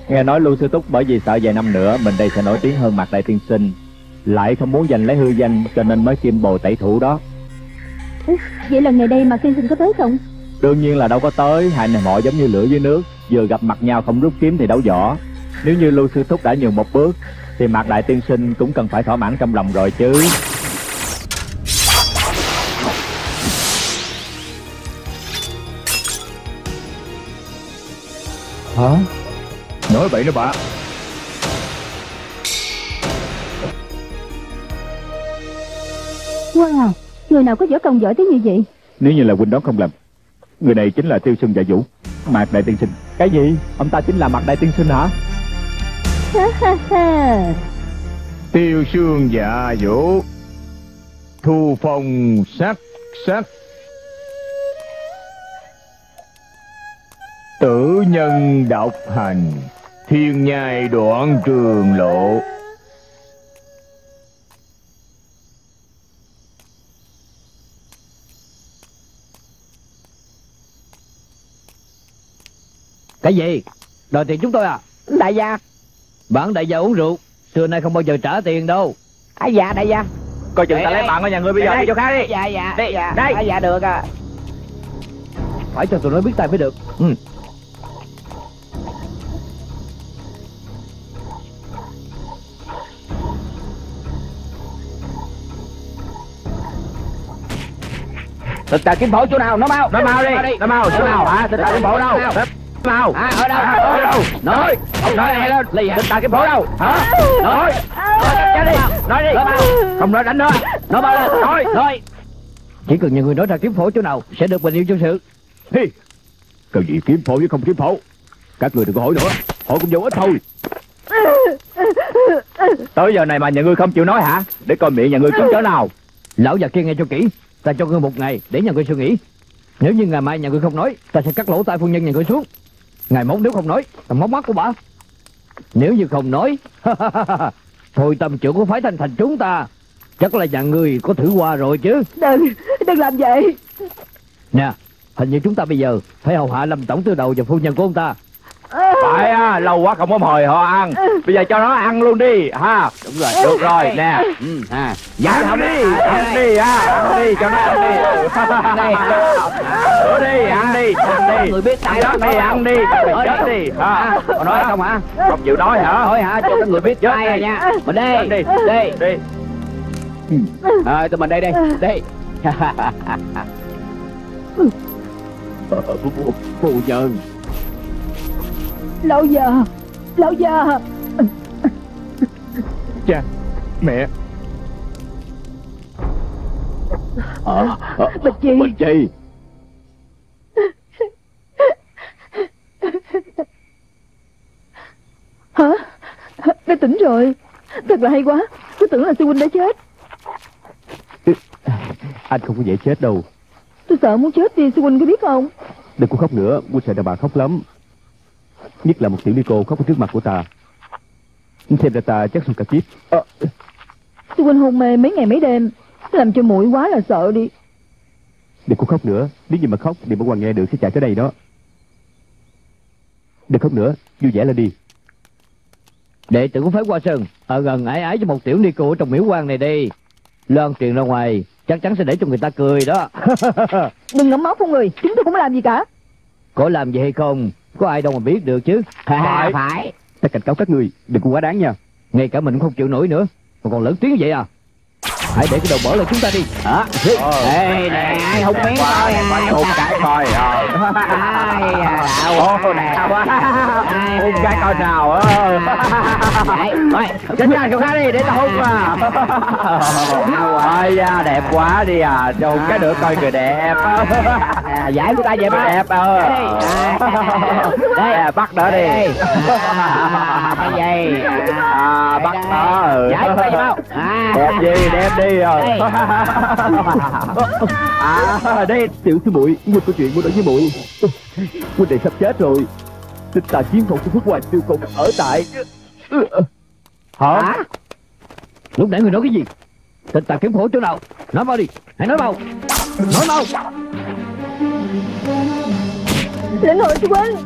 Nghe nói Lưu Sư Túc bởi vì sợ vài năm nữa mình đây sẽ nổi tiếng hơn Mạc Đại Tiên Sinh Lại không muốn giành lấy hư danh cho nên mới kim bồ tẩy thủ đó Ê, Vậy lần này đây mà tiên sinh có tới không? Đương nhiên là đâu có tới Hai này họ giống như lửa với nước Vừa gặp mặt nhau không rút kiếm thì đấu võ Nếu như Lưu Sư Thúc đã nhường một bước Thì Mạc Đại Tiên Sinh cũng cần phải thỏa mãn trong lòng rồi chứ Hả? Nói bậy đó bà Wow, người nào có võ công giỏi tới như vậy? Nếu như là huynh đó không làm Người này chính là tiêu sưng dạ vũ Mạc Đại Tiên Sinh Cái gì? Ông ta chính là Mạc Đại Tiên Sinh hả? Tiêu xương dạ vũ Thu phong sắc sắc Tử nhân độc hành thiên nhai đoạn trường lộ Cái gì? Đòi tiền chúng tôi à? đại gia Bạn đại gia uống rượu, xưa nay không bao giờ trả tiền đâu. à dạ đại gia coi chừng ta Đây, lấy bạn của nhà ngươi bây giờ Đây, đi chỗ khác đi dạ dạ Đây, dạ đây. à, dạ được à Phải cho tụi nó biết tay mới được. Ừ. tịch tà kiếm phổ chỗ nào? Nó mau. Nó mau đi. Nó mau chỗ nào? Hả? Tịch tà kiếm phổ đâu? Mau. À, ở đâu? À, ở đâu? Nói. Nói nghe lên. Tịch tà kiếm phổ đâu? Hả? Nói. Nói đi. Nói đi. Không nói đánh nó. Nó mau lên. Nói. Nói. Chỉ cần nhiều người nói ra kiếm phổ chỗ nào sẽ được bình yên trong sự. Hi, Cần gì kiếm phổ với không kiếm phổ Các người đừng có hỏi nữa. Họ cũng vô ít thôi. Tới giờ này mà nhà ngươi không chịu nói hả? Để coi miệng nhà ngươi cứng cỡ nào. Lão già kia nghe cho kỹ, ta cho ngươi một ngày để nhà ngươi suy nghĩ. Nếu như ngày mai nhà ngươi không nói, ta sẽ cắt lỗ tai phu nhân nhà ngươi xuống. Ngày mốt nếu không nói, ta móc mắt của bà. Nếu như không nói, thôi tâm trưởng của phái thanh thành chúng ta, chắc là nhà ngươi có thử qua rồi chứ. Đừng, đừng làm vậy Nè, hình như chúng ta bây giờ phải hầu hạ lâm tổng tư đầu và phu nhân của ông ta. Phải à lâu quá không có mời họ ăn bây giờ cho nó ăn luôn đi ha đúng rồi được rồi nè Ừ, ha. dạ ăn đi ăn đi ha ăn đi cho nó ăn đi Bữa đi ăn đi ăn đi người biết tay đó đi ăn đi chết đi ha Còn nói không hả không chịu nói hả thôi hả cho các người biết Chết đi. nha mình đi đi đi đi à, tụi mình đây đây Ờ, phu- Phu nhân Lão già Lão già. Cha mẹ. Ờ, ờ, Bạch Chi. Bạch Chi. Hả? Đã tỉnh rồi. Thật là hay quá. Tôi tưởng là sư huynh đã chết. Anh không có dễ chết đâu. Tôi sợ muốn chết đi sư huynh có biết không? Đừng có khóc nữa. Tôi sợ đàn bà khóc lắm Nhất là một tiểu ly cô khóc ở trước mặt của ta. Xem ra ta chắc xuống cả kiếp. Ờ, Sư huynh hôn mê mấy ngày mấy đêm. Làm cho muội quá là sợ đi. Đừng có khóc nữa. Nếu như mà khóc thì bọn Hoàng nghe được sẽ chạy tới đây đó. Đừng khóc nữa. Vui vẻ lên đi. Đệ tử của phái Hoa Sơn ở gần ái ái cho một tiểu ni cô ở trong miếu quan này đi. Loan truyền ra ngoài chắc chắn sẽ để cho người ta cười đó. Đừng ngấm máu con người Chúng tôi không có làm gì cả. Có làm gì hay không? Có ai đâu mà biết được chứ. phải. phải. Ta cảnh cáo các người Đừng có quá đáng nha. Ngay cả mình cũng không chịu nổi nữa. Mà còn lớn tiếng vậy à? Hãy để cái đầu bỏ lên chúng ta đi. hả? Ê nè ai hùng miếng coi ai hôn cái coi ai à đạo quá Hôn cái coi nào vậy thôi Chết ra chỗ khác đi để tao hôn à Ôi da đẹp quá đi à. Cho hôn cái nữa coi kìa đẹp. À, giải của ta về mà Đẹp ờ. Đây Đây. Bắt đỡ đi. Cái gì À bắt ừ. giải của ta về mau à. Đẹp gì đẹp đi rồi. À đây Tiểu sư muội Huynh có chuyện muốn nói với muội. Huynh này sắp chết rồi Tịch tà chiến phòng của Phước Hoàng tiêu cục Ở tại Hả? Lúc nãy người nói cái gì? Tình tà kiếm phổ chỗ nào? Nói mau đi. Hãy nói mau. Nói mau. Lĩnh hội sư huynh.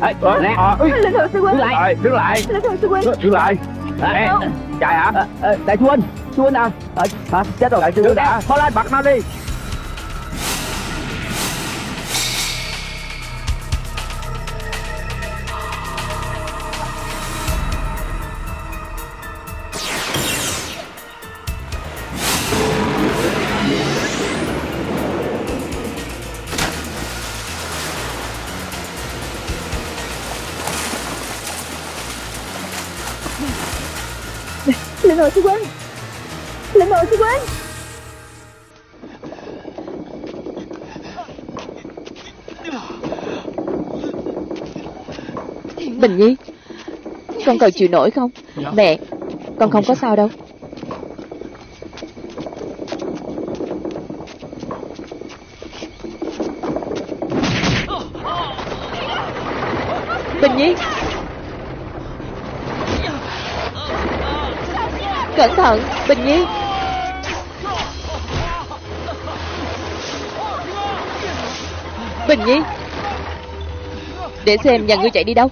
Ê, ờ, Nè. ờ, ui, Lĩnh hội sư huynh. Đứng lại. Đứng lại. Lĩnh hội sư huynh. Đứng lại. Ê, chạy hả đại sư huynh. Sư huynh à. Ờ, hả? Chết rồi đại sư huynh. đã. Thôi lên bắt nó đi Hội sư huynh Lĩnh hội sư huynh Bình Nhi Con còn chịu nổi không? Mẹ Con không có sao đâu. Bình Nhi Cẩn thận, Bình Nhi. Bình Nhi, Để xem nhà ngươi chạy đi đâu.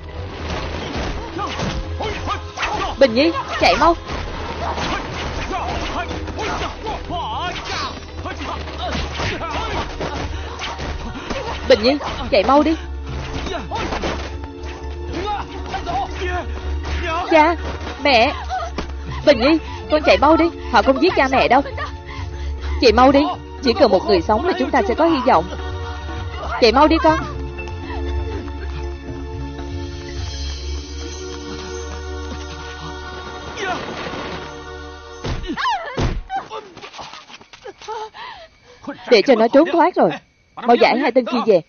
Bình Nhi, chạy mau. Bình Nhi, chạy mau đi. Cha, Mẹ. Bình Nhi. Con chạy mau đi, Họ không giết cha mẹ đâu. Chạy mau đi, Chỉ cần một người sống là chúng ta sẽ có hy vọng. Chạy mau đi con. Để cho nó trốn thoát rồi. Mau giải hai tên kia về.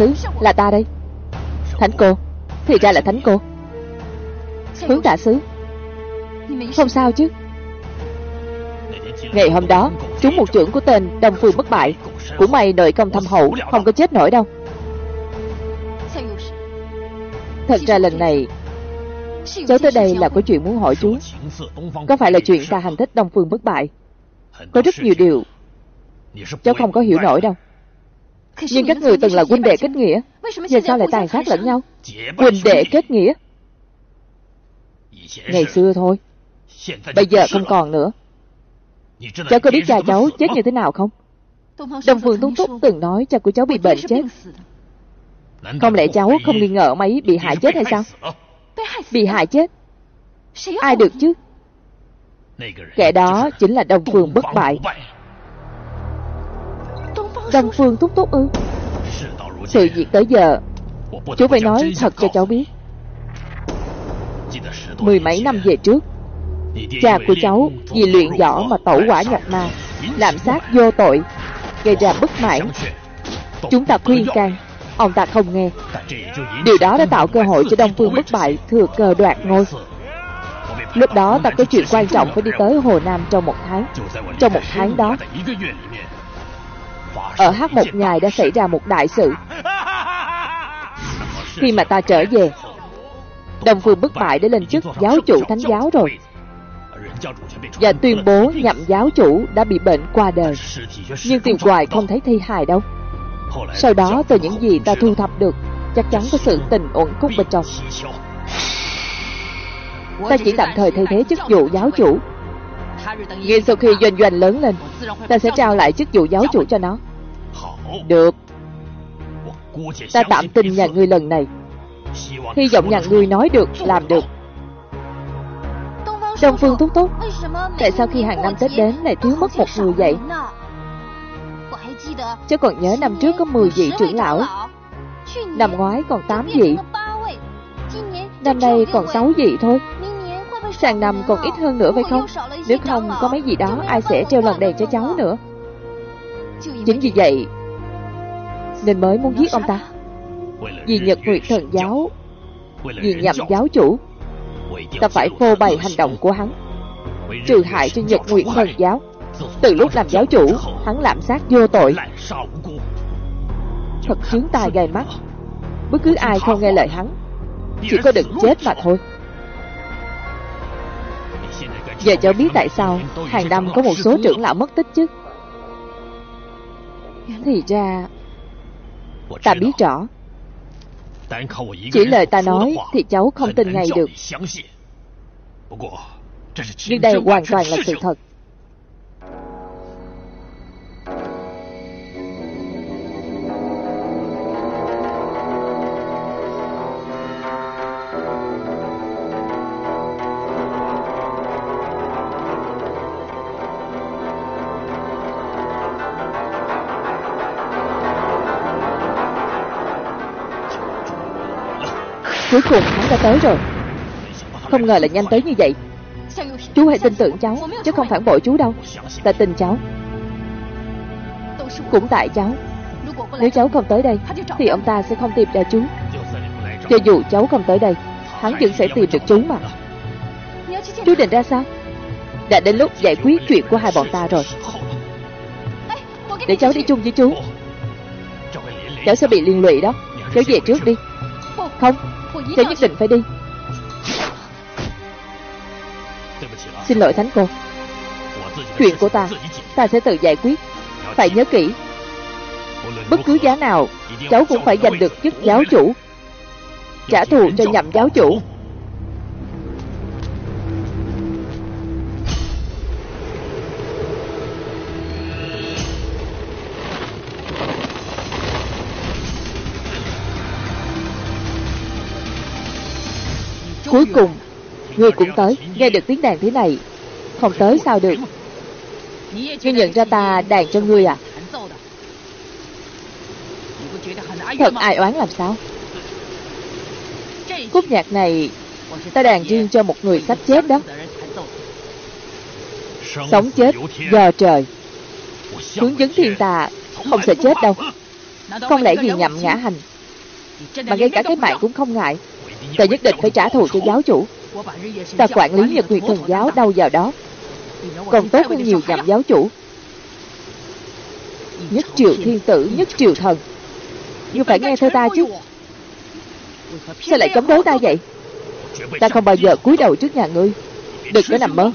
Sứ Là ta đây. Thánh cô, Thì ra là thánh cô. Hướng tạ sứ Không sao chứ. Ngày hôm đó, Trúng một trưởng của tên Đông Phương bất bại. Của mày nội công thâm hậu, Không có chết nổi đâu. Thật ra lần này, Cháu tới đây là có chuyện muốn hỏi chú. Có phải là chuyện ta hành thích Đông Phương bất bại? Có rất nhiều điều, Cháu không có hiểu nổi đâu. Nhưng các người từng là huynh đệ kết nghĩa? Giờ sao lại tàn sát lẫn nhau? Huynh đệ kết nghĩa? Ngày xưa thôi. Bây giờ không còn nữa. Cháu có biết cha cháu chết như thế nào không? Đông Phương Túc Túc từng nói cha của cháu bị bệnh chết. Không lẽ cháu không nghi ngờ ông ấy bị hại chết hay sao? Bị hại chết. Ai được chứ? Kẻ đó chính là Đông Phương bất bại Đông Phương Túc Túc ư? Sự việc tới giờ Chú phải nói thật cho cháu biết. Mười mấy năm về trước Cha của cháu vì luyện võ mà tẩu quả nhập ma Làm sát vô tội Gây ra bất mãn. Chúng ta khuyên can Ông ta không nghe. Điều đó đã tạo cơ hội cho Đông Phương bất bại Thừa cơ đoạt ngôi. Lúc đó ta có chuyện quan trọng phải đi tới Hồ Nam trong một tháng. Trong một tháng đó ở Hát Một Nhài đã xảy ra một đại sự. Khi mà ta trở về đồng Phương bất bại đã lên chức giáo chủ thánh giáo rồi. Và tuyên bố nhậm giáo chủ đã bị bệnh qua đời. Nhưng tìm hoài không thấy thi hài đâu. Sau đó, từ những gì ta thu thập được, Chắc chắn có sự tình ổn khúc bên trong. Ta chỉ tạm thời thay thế chức vụ giáo chủ. Ngay sau khi doanh doanh lớn lên, Ta sẽ trao lại chức vụ giáo chủ cho nó. Được. Ta tạm tin nhà ngươi lần này. Hy vọng nhà ngươi nói được, làm được. Đông Phương Thúc Thúc Tại sao khi hàng năm Tết đến lại thiếu mất một người vậy? Chứ còn nhớ năm trước có 10 vị trưởng lão. Năm ngoái còn 8 vị. Năm nay còn 6 vị thôi. Sang năm còn ít hơn nữa phải không? Nếu không có mấy gì đó Ai sẽ treo lần đèn cho cháu nữa? Chính vì vậy nên mới muốn giết ông ta. Vì Nhật Nguyệt Thần Giáo. Vì nhậm giáo chủ. Ta phải phô bày hành động của hắn. Trừ hại cho Nhật Nguyệt Thần Giáo. Từ lúc làm giáo chủ, Hắn lạm sát vô tội. Thật chướng tai gai mắt. Bất cứ ai không nghe lời hắn, Chỉ có đừng chết mà thôi. Giờ cháu biết tại sao Hàng năm có một số trưởng lão mất tích chứ? Thì ra Ta biết rõ。Chỉ lời ta nói Thì cháu không tin ngay được。Nhưng đây hoàn toàn là sự thật Cuối cùng hắn đã tới rồi. Không ngờ là nhanh tới như vậy. Chú hãy tin tưởng cháu, Chứ không phản bội chú đâu. Ta tin cháu. Cũng tại cháu. Nếu cháu không tới đây, Thì ông ta sẽ không tìm ra chú. Cho dù cháu không tới đây, Hắn vẫn sẽ tìm được chú mà. Chú định ra sao? Đã đến lúc giải quyết chuyện của hai bọn ta rồi. Để cháu đi chung với chú. Cháu sẽ bị liên lụy đó. Cháu về trước đi. Không. Cháu nhất định phải đi. Xin lỗi Thánh cô. Chuyện của ta Ta sẽ tự giải quyết. Phải nhớ kỹ, Bất cứ giá nào, Cháu cũng phải giành được chức giáo chủ. Trả thù cho nhậm giáo chủ. Ngươi cũng tới, Nghe được tiếng đàn thế này, Không tới sao được? Ngươi nhận ra ta đàn cho ngươi à? Thật ai oán làm sao? Khúc nhạc này, Ta đàn riêng cho một người sắp chết đó. Sống chết, giờ trời. Hướng dẫn thiên tà, Không sợ chết đâu. Không lẽ gì nhậm ngã hành, Mà ngay cả cái mạng cũng không ngại. Ta nhất định phải trả thù cho giáo chủ. Ta quản lý nhật huyện thần giáo đâu vào đó. Còn tốt hơn nhiều nhằm giáo chủ. Nhất triệu thiên tử, nhất triệu thần. Nhưng phải nghe theo ta chứ. Sao lại chống đối ta vậy? Ta không bao giờ cúi đầu trước nhà ngươi. Đừng có nằm mơ.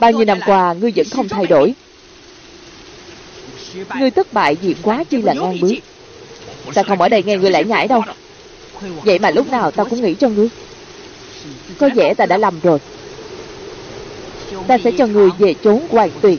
Bao nhiêu năm qua ngươi vẫn không thay đổi. Ngươi thất bại gì quá chi là ngang bước Ta không ở đây nghe ngươi lại nhảy đâu. Vậy mà lúc nào ta cũng nghĩ cho ngươi. Có vẻ ta đã lầm rồi. Ta sẽ cho người về trốn hoàng tuyền.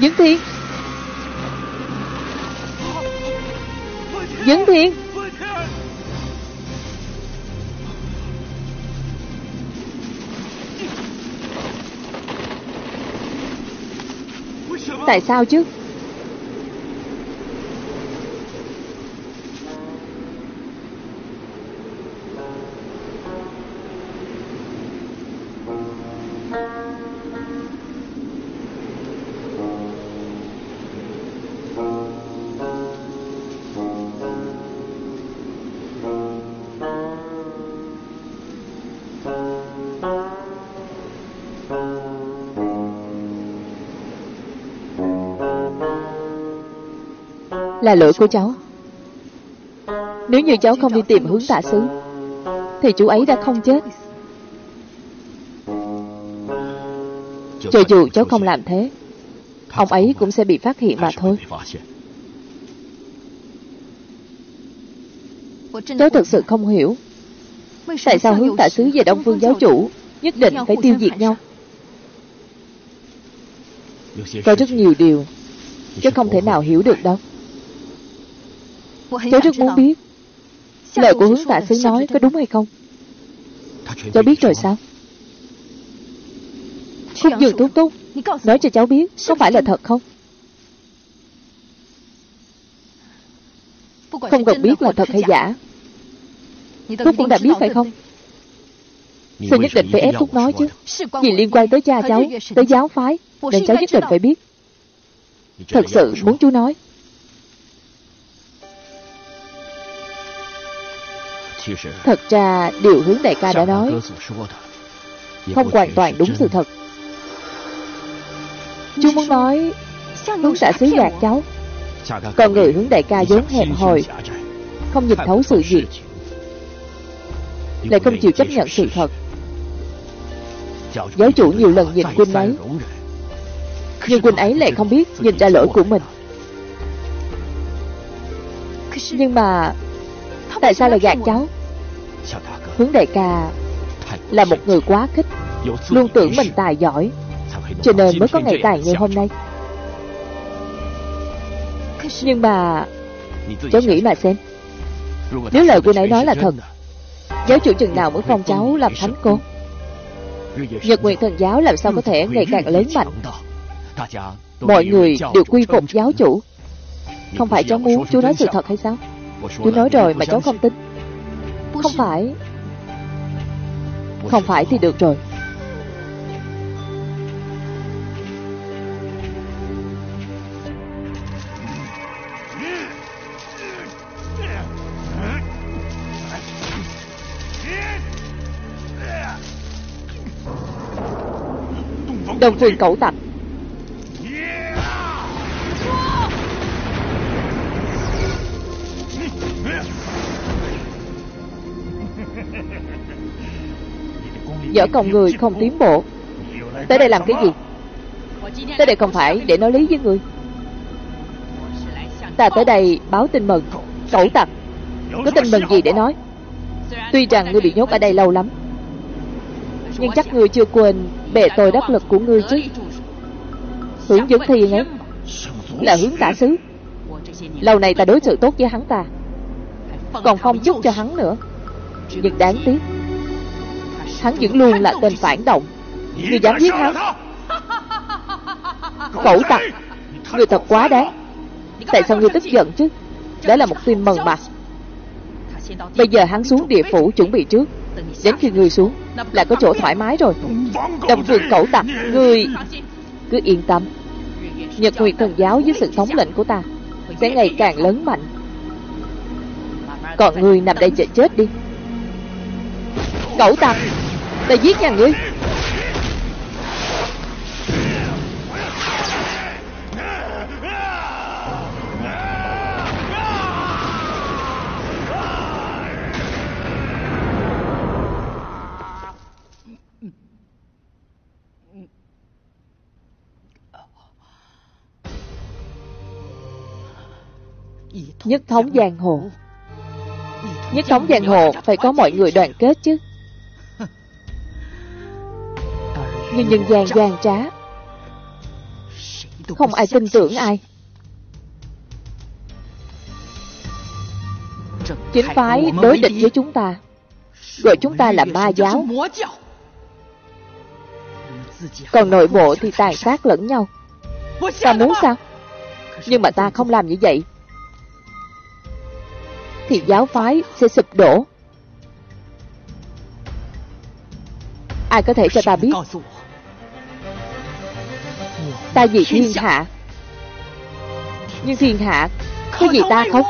Dẫn Thiên. Dẫn Thiên. Tại sao chứ? Là lỗi của cháu. Nếu như cháu không đi tìm hướng tạ xứ, Thì chú ấy đã không chết. Cho dù cháu không làm thế, Ông ấy cũng sẽ bị phát hiện mà thôi. Cháu thật sự không hiểu Tại sao hướng tạ xứ và Đông Phương giáo chủ Nhất định phải tiêu diệt nhau. Có rất nhiều điều chứ không thể nào hiểu được đâu. Cháu rất muốn biết Lời của hướng tạ sứ nói có đúng hay không? Cháu biết rồi sao? Khúc dường túc túc Nói cho cháu biết Có phải là thật không? Không cần biết là thật hay giả。Thúc cũng đã biết phải không Sao nhất định phải ép Thúc nói chứ. Vì liên quan tới cha cháu Tới giáo phái Nên cháu nhất định phải biết. Thật sự muốn chú nói Thật ra điều hướng đại ca đã nói Không hoàn toàn đúng sự thật. Chú muốn nói Hướng xã xứ gạt cháu? Còn người hướng đại ca vốn hẹp hòi Không nhìn thấu sự việc. Lại không chịu chấp nhận sự thật. Giáo chủ nhiều lần nhìn Quynh ấy. Nhưng Quynh ấy lại không biết nhìn ra lỗi của mình. Nhưng mà Tại sao lại gạt cháu Hướng đại ca Là một người quá khích Luôn tưởng mình tài giỏi. Cho nên mới có ngày tài như hôm nay. Nhưng mà Cháu nghĩ mà xem. Nếu lời cô nãy nói là thật Giáo chủ chừng nào mới phong cháu làm thánh cô? Nhật Nguyện Thần Giáo làm sao có thể ngày càng lớn mạnh? Mọi người đều quy phục giáo chủ. Không phải cháu muốn chú nói sự thật hay sao? Chú nói rồi mà cháu không tin Không phải. Không phải thì được rồi. Đồng phương cẩu tặc Võ công người không tiến bộ. Tới đây làm cái gì? Tới đây không phải để nói lý với người. Ta tới đây báo tin mừng, Cẩu tặc. Có tin mừng gì để nói? Tuy rằng ngươi bị nhốt ở đây lâu lắm, Nhưng chắc ngươi chưa quên Bề tôi đắc lực của ngươi chứ. Hướng dẫn thiên ấy Là hướng tả sứ. Lâu này ta đối xử tốt với hắn ta, Còn phong chúc cho hắn nữa. Nhưng đáng tiếc Hắn vẫn luôn là tên phản động. Ngươi dám giết hắn? Cẩu tặc Ngươi thật quá đáng. Tại sao ngươi tức giận chứ? Đó là một tin mừng mà. Bây giờ hắn xuống địa phủ chuẩn bị trước. Đến khi ngươi xuống, Là có chỗ thoải mái rồi. Đồng vườn cẩu tặc, Ngươi Cứ yên tâm. Nhật Nguyệt Thần Giáo dưới sự thống lĩnh của ta Sẽ ngày càng lớn mạnh. Còn ngươi nằm đây chờ chết đi. Cẩu tặc Ta giết nhà ngươi. Nhất thống giang hồ. Nhất thống giang hồ Phải có mọi người đoàn kết chứ Nhưng nhân gian gian trá. Không ai tin tưởng ai. Chính phái đối địch với chúng ta. Gọi chúng ta là ma giáo. Còn nội bộ thì tàn sát lẫn nhau. Ta muốn sao? Nhưng mà ta không làm như vậy. Thì giáo phái sẽ sụp đổ. Ai có thể cho ta biết? Ta vì thiên hạ. Nhưng thiên hạ. Có gì ta không